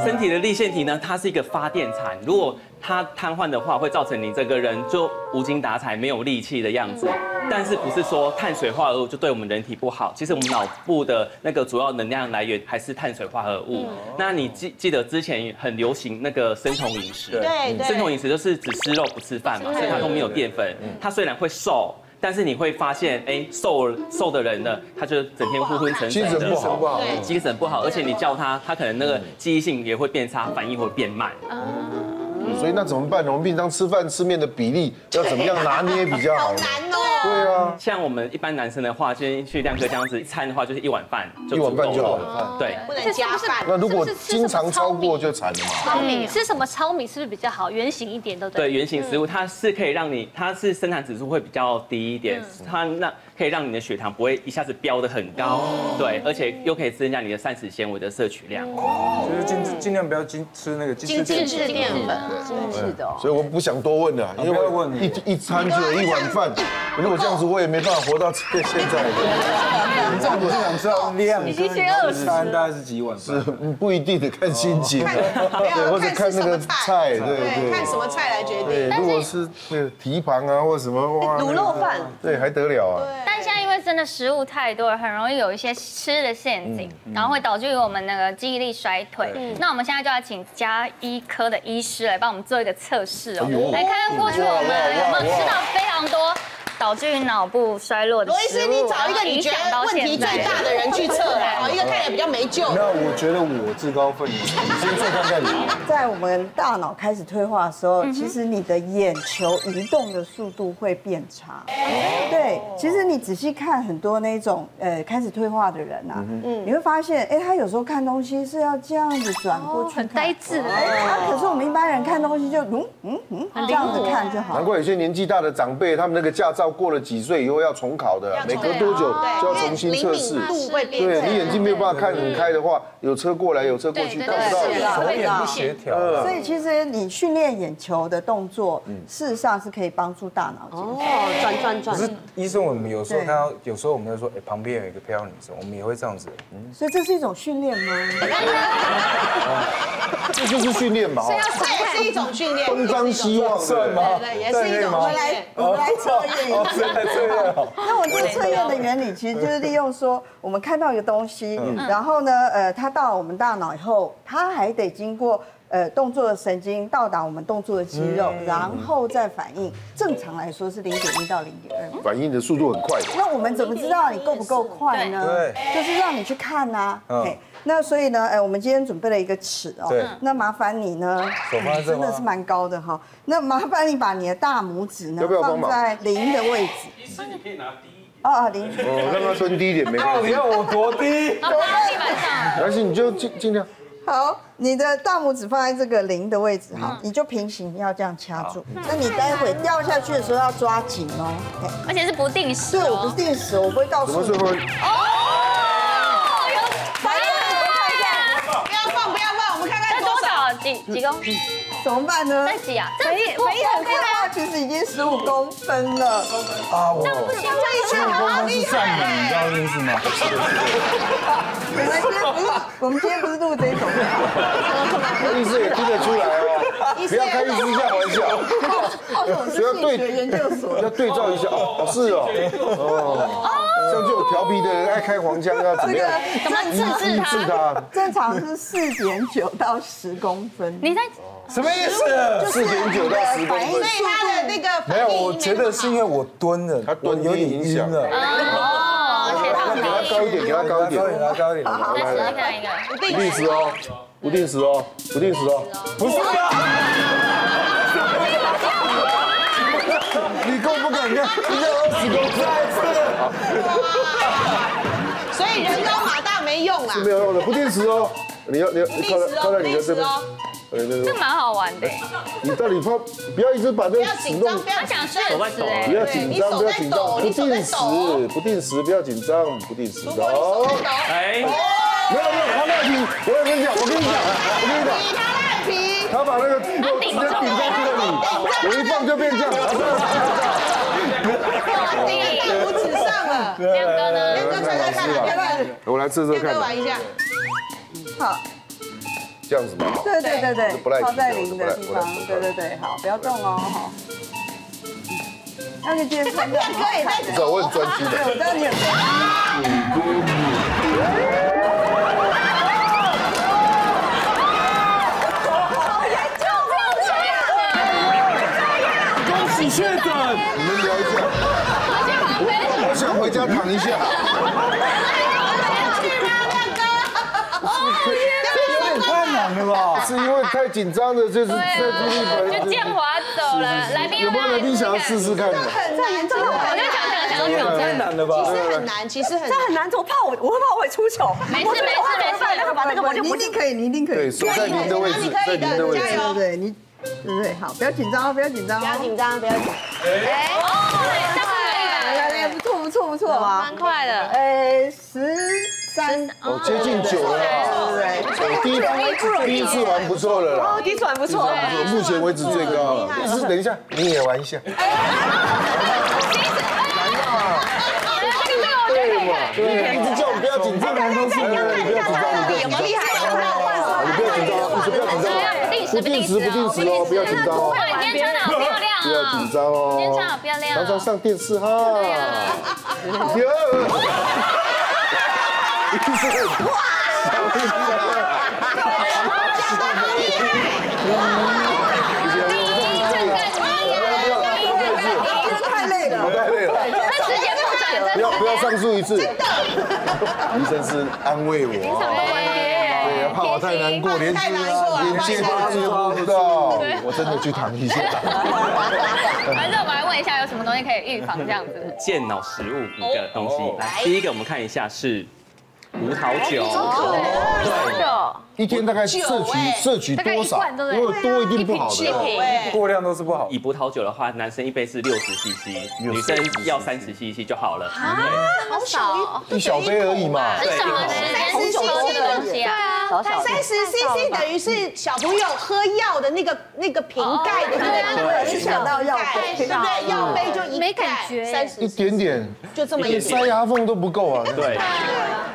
身体的立腺体呢，它是一个发电厂，如果它瘫痪的话，会造成你这个人就无精打采、没有力气的样子。但是不是说碳水化合物就对我们人体不好？其实我们脑部的那个主要能量来源还是碳水化合物。那你记记得之前很流行那个生酮饮食，对对生酮饮食就是只吃肉不吃饭嘛，所以它都没有淀粉。它虽然会瘦。但是你会发现，哎，瘦瘦的人呢，他就整天昏昏沉沉的，精神不好。不好对，精神不好，而且你叫他，他可能那个记忆性也会变差，反应会变慢。所以那怎么办呢？我们平常吃饭吃面的比例要怎么样拿捏比较好呢？难哦。对啊，像我们一般男生的话，就是去亮哥这样子一餐的话，就是一碗饭就一碗饭就好了对，不能加饭。那如果经常超过就惨了嘛。糙米吃什么糙米是不是比较好？圆形一点，对对？对，圆形食物它是可以让你，它是生产指数会比较低一点，它那可以让你的血糖不会一下子飙得很高，对，而且又可以增加你的膳食纤维的摄取量。就是尽尽量不要精吃那个精精致淀粉，精致的哦。所以我不想多问了，因为不要问我一一餐只有一碗饭，如果这样子我也没办法活到这现在的。你这样我是想知道量跟一餐大概是几碗是不一定的，看心情，看对，或者看那个菜，对对。看什么菜来决对，定。如果是那个蹄膀啊或者什么哇，卤肉饭，对，还得了啊？但现在因为真的食物太多了，很容易有一些吃的陷阱，然后会导致于我们那个记忆力衰退。那我们现在就要请加医科的医师来帮我们做一个测试哦。来看看过去我们有没有吃到非常多导致于脑部衰落的罗医师，你找一个你觉得问题最大的人去测啦，<laughs> 好，一个看起来比较没救。那我觉得我自告奋勇，你先测看看你。<laughs> 在我们大脑开始退化的时候，其实你的眼球移动的速度会变差。对，其实你仔细看很多那种呃开始退化的人啊，你会发现，哎，他有时候看东西是要这样子转过去，很呆滞的。哎，他可是我们一般人看东西就嗯嗯嗯这样子看就好难。怪有些年纪大的长辈，他们那个驾照过了几岁以后要重考的，每隔多久就要重新测试。度会变对你眼睛没有办法看很开的话，有车过来有车过去看不到人。手眼不协调啊。所以其实你训练眼球的动作，事实上是可以帮助大脑哦，转转转可。是医生，我们有时候对看到，有时候我们会说，哎，旁边有一个漂亮女生，我们也会这样子。所以这是一种训练吗？这就是训练嘛。哦这也是一种训练，东张西望算吗？对对，也是一种我来训练。我们来测验那我这个测验的原理其实就是利用说，我们看到一个东西，然后呢，呃，它到我们大脑以后，它还得经过呃动作的神经到达我们动作的肌肉，然后再反应。正常来说是零点一到零点二。反应的速度很快的。那我们怎么知道你够不够快呢？对就是让你去看呐。嗯那所以呢，哎，我们今天准备了一个尺哦对。那麻烦你呢，手放在这真的是蛮高的哈。那麻烦你把你的大拇指呢放在零的位置。医师你可以拿低一，哦，零。哦，让他蹲低一点没关系到底。要我多低？<laughs> 然后放到地板上。没关系，你就尽尽量。好，你的大拇指放在这个零的位置，好，你就平行要这样掐住。那你待会掉下去的时候要抓紧哦。嘿而且是不定时对，我不。定时，我不会告诉你。哦，有反。不要放，不要放，我们看看多。少？几几公？怎么办呢？再挤啊，这肥肥很快的话，其实已经十五公分了。啊，我这样十五公分是善美，你知道这件事吗？我们今天不是，我们今天不是录这种。的。意思也听得出来哦，不要开医师下玩笑。不要对研究所，要对照一下哦，是哦，哦，像这种调皮的人爱开黄腔啊怎么样？怎么治治？他？正常是四点九到十公分。你在什么意思？四点九到十公分。所以他的那个没有，我觉得是因为我蹲了，他蹲有点影响晕了。哦，给他高一点，给他高一点，给他高一点。再试试看一个，不定时哦，不定时哦，不定时哦。不是吧？你够不敢看，人家二十公分。所以人高马大没用啊是。没有用的，不定时哦。你要你要靠靠在你的这边。对对对。这蛮好玩的。你到底怕不要一直把这个不要紧张，不要想紧张，顺时哎不要紧张，不要紧张，不定时，不定时，不要紧张，不定时的。哦哎，没有没有，他那题，我要跟你讲，我跟你讲，我跟你讲，比他烂皮。他把那个肉直接顶上去了你，我一放就变这样。<laughs> 在五指上了。亮哥呢？亮哥猜猜看啊，亮哥，我来测测看玩一下。好，这样子吗？对对对对不赖，靠在零的地方，对对对，好，不要动哦，好。那你今天看到亮哥也在不是，我很专心的。对，我知道你很恭喜确诊。你们聊一下，我想回家躺一下。<laughs> 有点太难了吧？是因为太紧张的，就是在日本。就这样滑走了。来宾有没有来宾想要试试看这？很难，真的我就想想想要挑太战。难了吧？其实很难，其实很这很难，我怕我，我会怕我会出糗。没事没事没事那个把那个我就一定可以，你一定可以。对，手在您的位置，在您的位置。对对对，你对不对？好，不要紧张哦，不要紧张哦。不要紧张，不要紧张。来来，不错不错不错啊，蛮快的。哎，十三，哦，接近九了啦。对对对。第一第一次玩不错了啦。第一次玩不错。我目前为止最高了。是等一下，你也玩一下。对一直叫我们不要紧张，都是你不要紧张，你不要紧张。你不要紧张，不要紧张。不定时，不定时哦，不要紧张哦。哇，你今天穿的好漂亮不要紧张哦。今天穿好漂亮常常上电视哈。哟。不准，不要不要上诉一次。医生是安慰我。对，怕我太难过，连连接都接不到，我真的去躺一下。反正我们来问一下，有什么东西可以预防这样子？健脑食物五个东西，来，第一个我们看一下是葡萄酒，一天大概摄取摄取多少？如果多一定不好的。过量都是不好。以葡萄酒的话，男生一杯是六十 CC，女生要三十 CC 就好了。啊好少，一小杯而已嘛。是什么时间红酒喝这个东西啊？三十 CC 等于是小朋友喝药的那个那个瓶。盖的那个，对，想到药杯，对不对？药杯就一没感觉三十一点点，就这么一点塞牙缝都不够啊。对，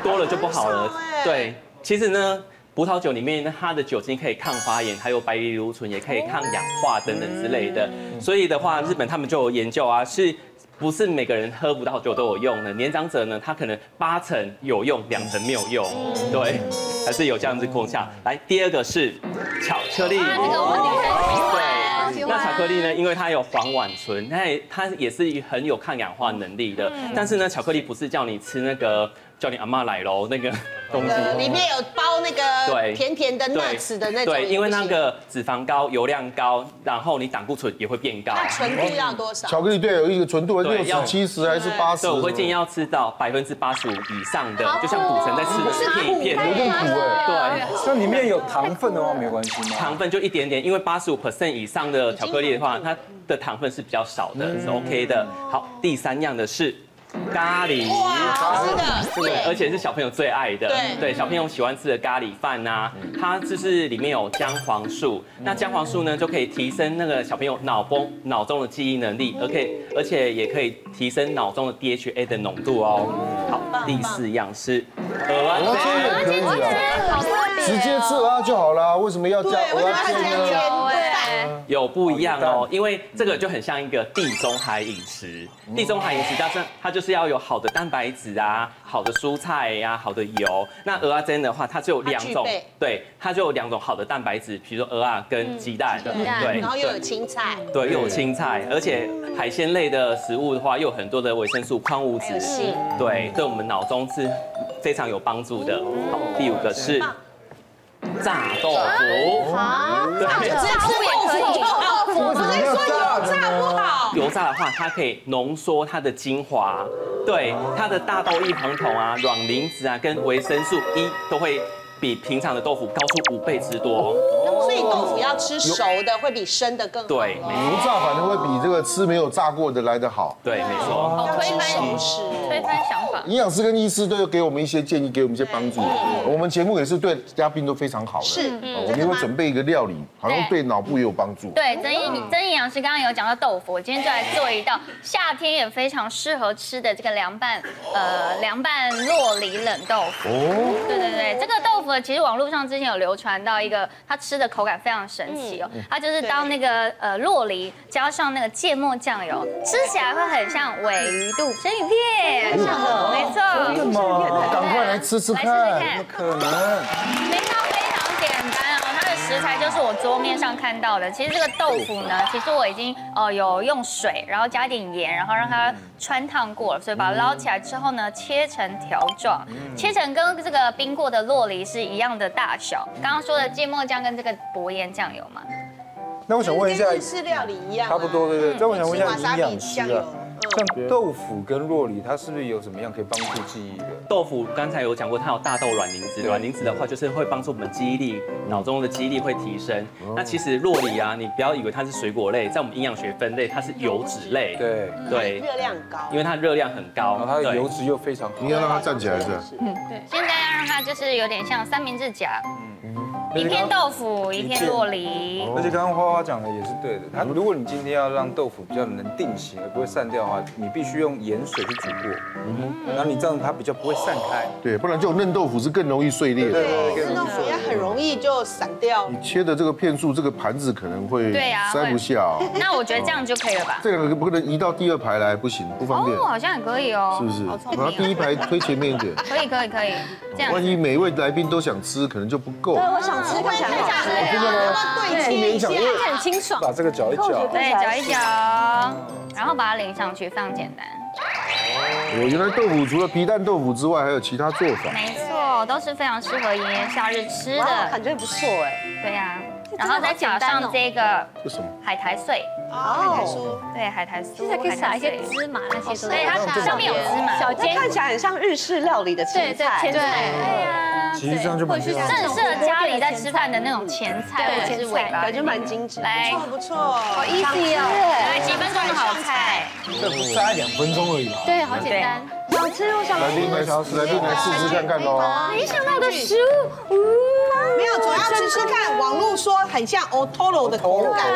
多了就不好了。对，其实呢。葡萄酒里面，它的酒精可以抗发炎，还有白藜芦醇也可以抗氧化等等之类的。所以的话，日本他们就有研究啊，是不是每个人喝葡萄酒都有用呢？年长者呢，他可能八成有用，两成没有用。对，还是有这样子况下。来，第二个是巧克力。这个我女生喜欢。那巧克力呢？因为它有黄烷醇，它也它也是很有抗氧化能力的。但是呢，巧克力不是叫你吃那个叫你阿妈来喽那个 <laughs> 东西，里面有包那个对甜甜的 nuts 的那种，对，因为那个脂肪高、油量高，然后你胆固醇也会变高。那纯度要多少？巧克力对有一个纯度，对要六十、七十还是八十？对，我会建议要吃到百分之八十五以上的，就像古城在吃的片一片的，有点苦哎。对，那里面有糖分的话没关系吗？糖分就一点点，因为八十五 percent 以上的巧克力的话，它的糖分是比较少的，是 OK 的。好，第三样的是咖喱，好吃的。对，而且是小朋友最爱的，对。小朋友喜欢吃的咖喱饭呐，它就是里面有姜黄素，那姜黄素呢就可以提升那个小朋友脑崩脑中的记忆能力，而可以而且也可以提升脑中的 DHA 的浓度哦。好，第四样是鹅啊，鹅煎也可以啊，直接吃鹅就好了，为什么要加鹅煎呢？有不一样哦，因为这个就很像一个地中海饮食。地中海饮食，加上它就是要有好的蛋白质啊，好的蔬菜呀，好的油。那鹅啊煎的话，它就有两种，对，它就有两种好的蛋白质，比如说鹅啊跟鸡蛋，对，然后又有青菜，对，又有青菜，而且海鲜类的食物的话，又有很多的维生素、矿物质，对，对我们脑中是非常有帮助的。好，第五个是。炸豆腐，好，对，炸豆腐也可以。豆腐不是说油炸不好？油炸的话，它可以浓缩它的精华，对，它的大豆异黄酮啊、卵磷脂啊跟维生素 E 都会。比平常的豆腐高出五倍之多，所以豆腐要吃熟的会比生的更好。对，油炸反正会比这个吃没有炸过的来得好。对，没错。好推翻推翻想法。营养师跟医师都有给我们一些建议，给我们一些帮助。我们节目也是对嘉宾都非常好的。是，我们会准备一个料理，好像对脑部也有帮助。对，曾营曾营养师刚刚有讲到豆腐，我今天就来做一道夏天也非常适合吃的这个凉拌呃凉拌洛梨冷豆腐。哦。对对对，这个豆腐。其实网络上之前有流传到一个，它吃的口感非常神奇哦，它就是当那个呃洛梨加上那个芥末酱油，吃起来会很像尾鱼肚生鱼片，像的，没错，真的吗？赶快来吃吃看，怎么可能？食材就是我桌面上看到的。其实这个豆腐呢，其实我已经呃有用水，然后加点盐，然后让它穿烫过了，所以把它捞起来之后呢，切成条状，切成跟这个冰过的洛梨是一样的大小。刚刚说的芥末酱跟这个薄盐酱油嘛。那我想问一下，日式料理一样，差不多对对。那我想问一下营养师啊。像豆腐跟洛梨，它是不是有什么样可以帮助记忆的？豆腐刚才有讲过，它有大豆卵磷脂，卵磷脂的话就是会帮助我们记忆力，脑中的记忆力会提升。那其实洛梨啊，你不要以为它是水果类，在我们营养学分类，它是油脂类。对对，热量高，因为它热量很高，它的油脂又非常好。你要让它站起来是？嗯，对。现在要让它就是有点像三明治夹。一片豆腐，一片洛梨。而且刚刚花花讲的也是对的。它如果你今天要让豆腐比较能定型而不会散掉的话，你必须用盐水去煮过。嗯然后你这样它比较不会散开。对，不然就嫩豆腐是更容易碎裂的。对，嫩豆腐也很容易就散掉。你切的这个片数，这个盘子可能会对呀塞不下。那我觉得这样就可以了吧？这个不能移到第二排来，不行，不方便。哦，好像也可以哦。是不是？把第一排推前面一点。可以可以可以，这样。万一每一位来宾都想吃，可能就不够。对，我想吃，我想吃。真的吗？对，勉强，很清爽。把这个搅一搅，对，搅一搅，然后把它淋上去，非常简单。我原来豆腐除了皮蛋豆腐之外，还有其他做法。没错，都是非常适合炎炎夏日吃的，感觉不错哎。对呀，<laughs> 然后再加上这个是什么？海苔碎。哦，对，海苔酥，现在可以撒一些芝麻那些，对，它上面有芝麻，小尖看起来很像日式料理的前菜，对，对呀，其实这样就蛮正适合家里在吃饭的那种前菜或者是尾巴，感觉蛮精致，来，不错不错，好 easy 哦，来几分钟的好菜，这不是才两分钟而已嘛，对，好简单，想吃我想吃，来宾来来宾来试试看看喽，没想到的食物，没有，主要吃吃看，网络说很像 Otoro 的口感，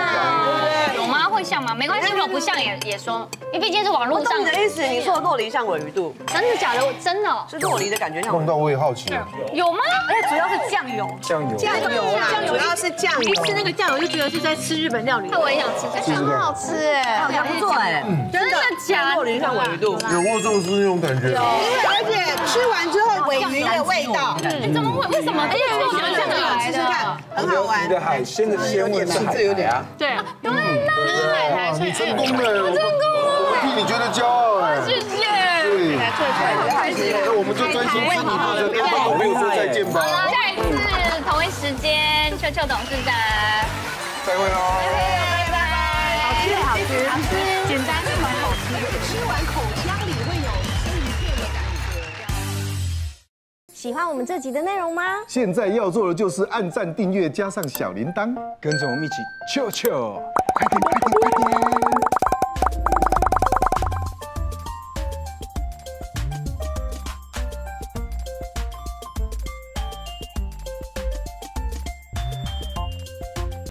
有吗？会像吗？没关系，如果不像也也说，因为毕竟是网络上。你的意思，你说的洛梨像尾鱼肚，真的假的？真的，是洛梨的感觉像。碰到我也好奇。有吗？而且主要是酱油。酱油。酱油酱油主要是酱油。一吃那个酱油就觉得是在吃日本料理。那我也想吃，这个很好吃哎，好像不错哎。真的假的？洛梨像尾鱼肚。有握寿司那种感觉。有，因为而且吃完之后尾鱼的味道。你怎么会？为什么？哎呀，我喜欢这样来的，很好玩。你的海鲜的鲜味是海有点啊。对，对啦，海苔脆。成功了，成功了，我替你觉得骄傲哎，谢谢。对，那我们就专心吃你做的面包，我们说再见吧。好，下一次同一时间，秋秋董事长，再会喽，拜拜。好吃，好吃，喜欢我们这集的内容吗？现在要做的就是按赞、订阅，加上小铃铛，跟着我们一起啾啾。快点，快点，快点！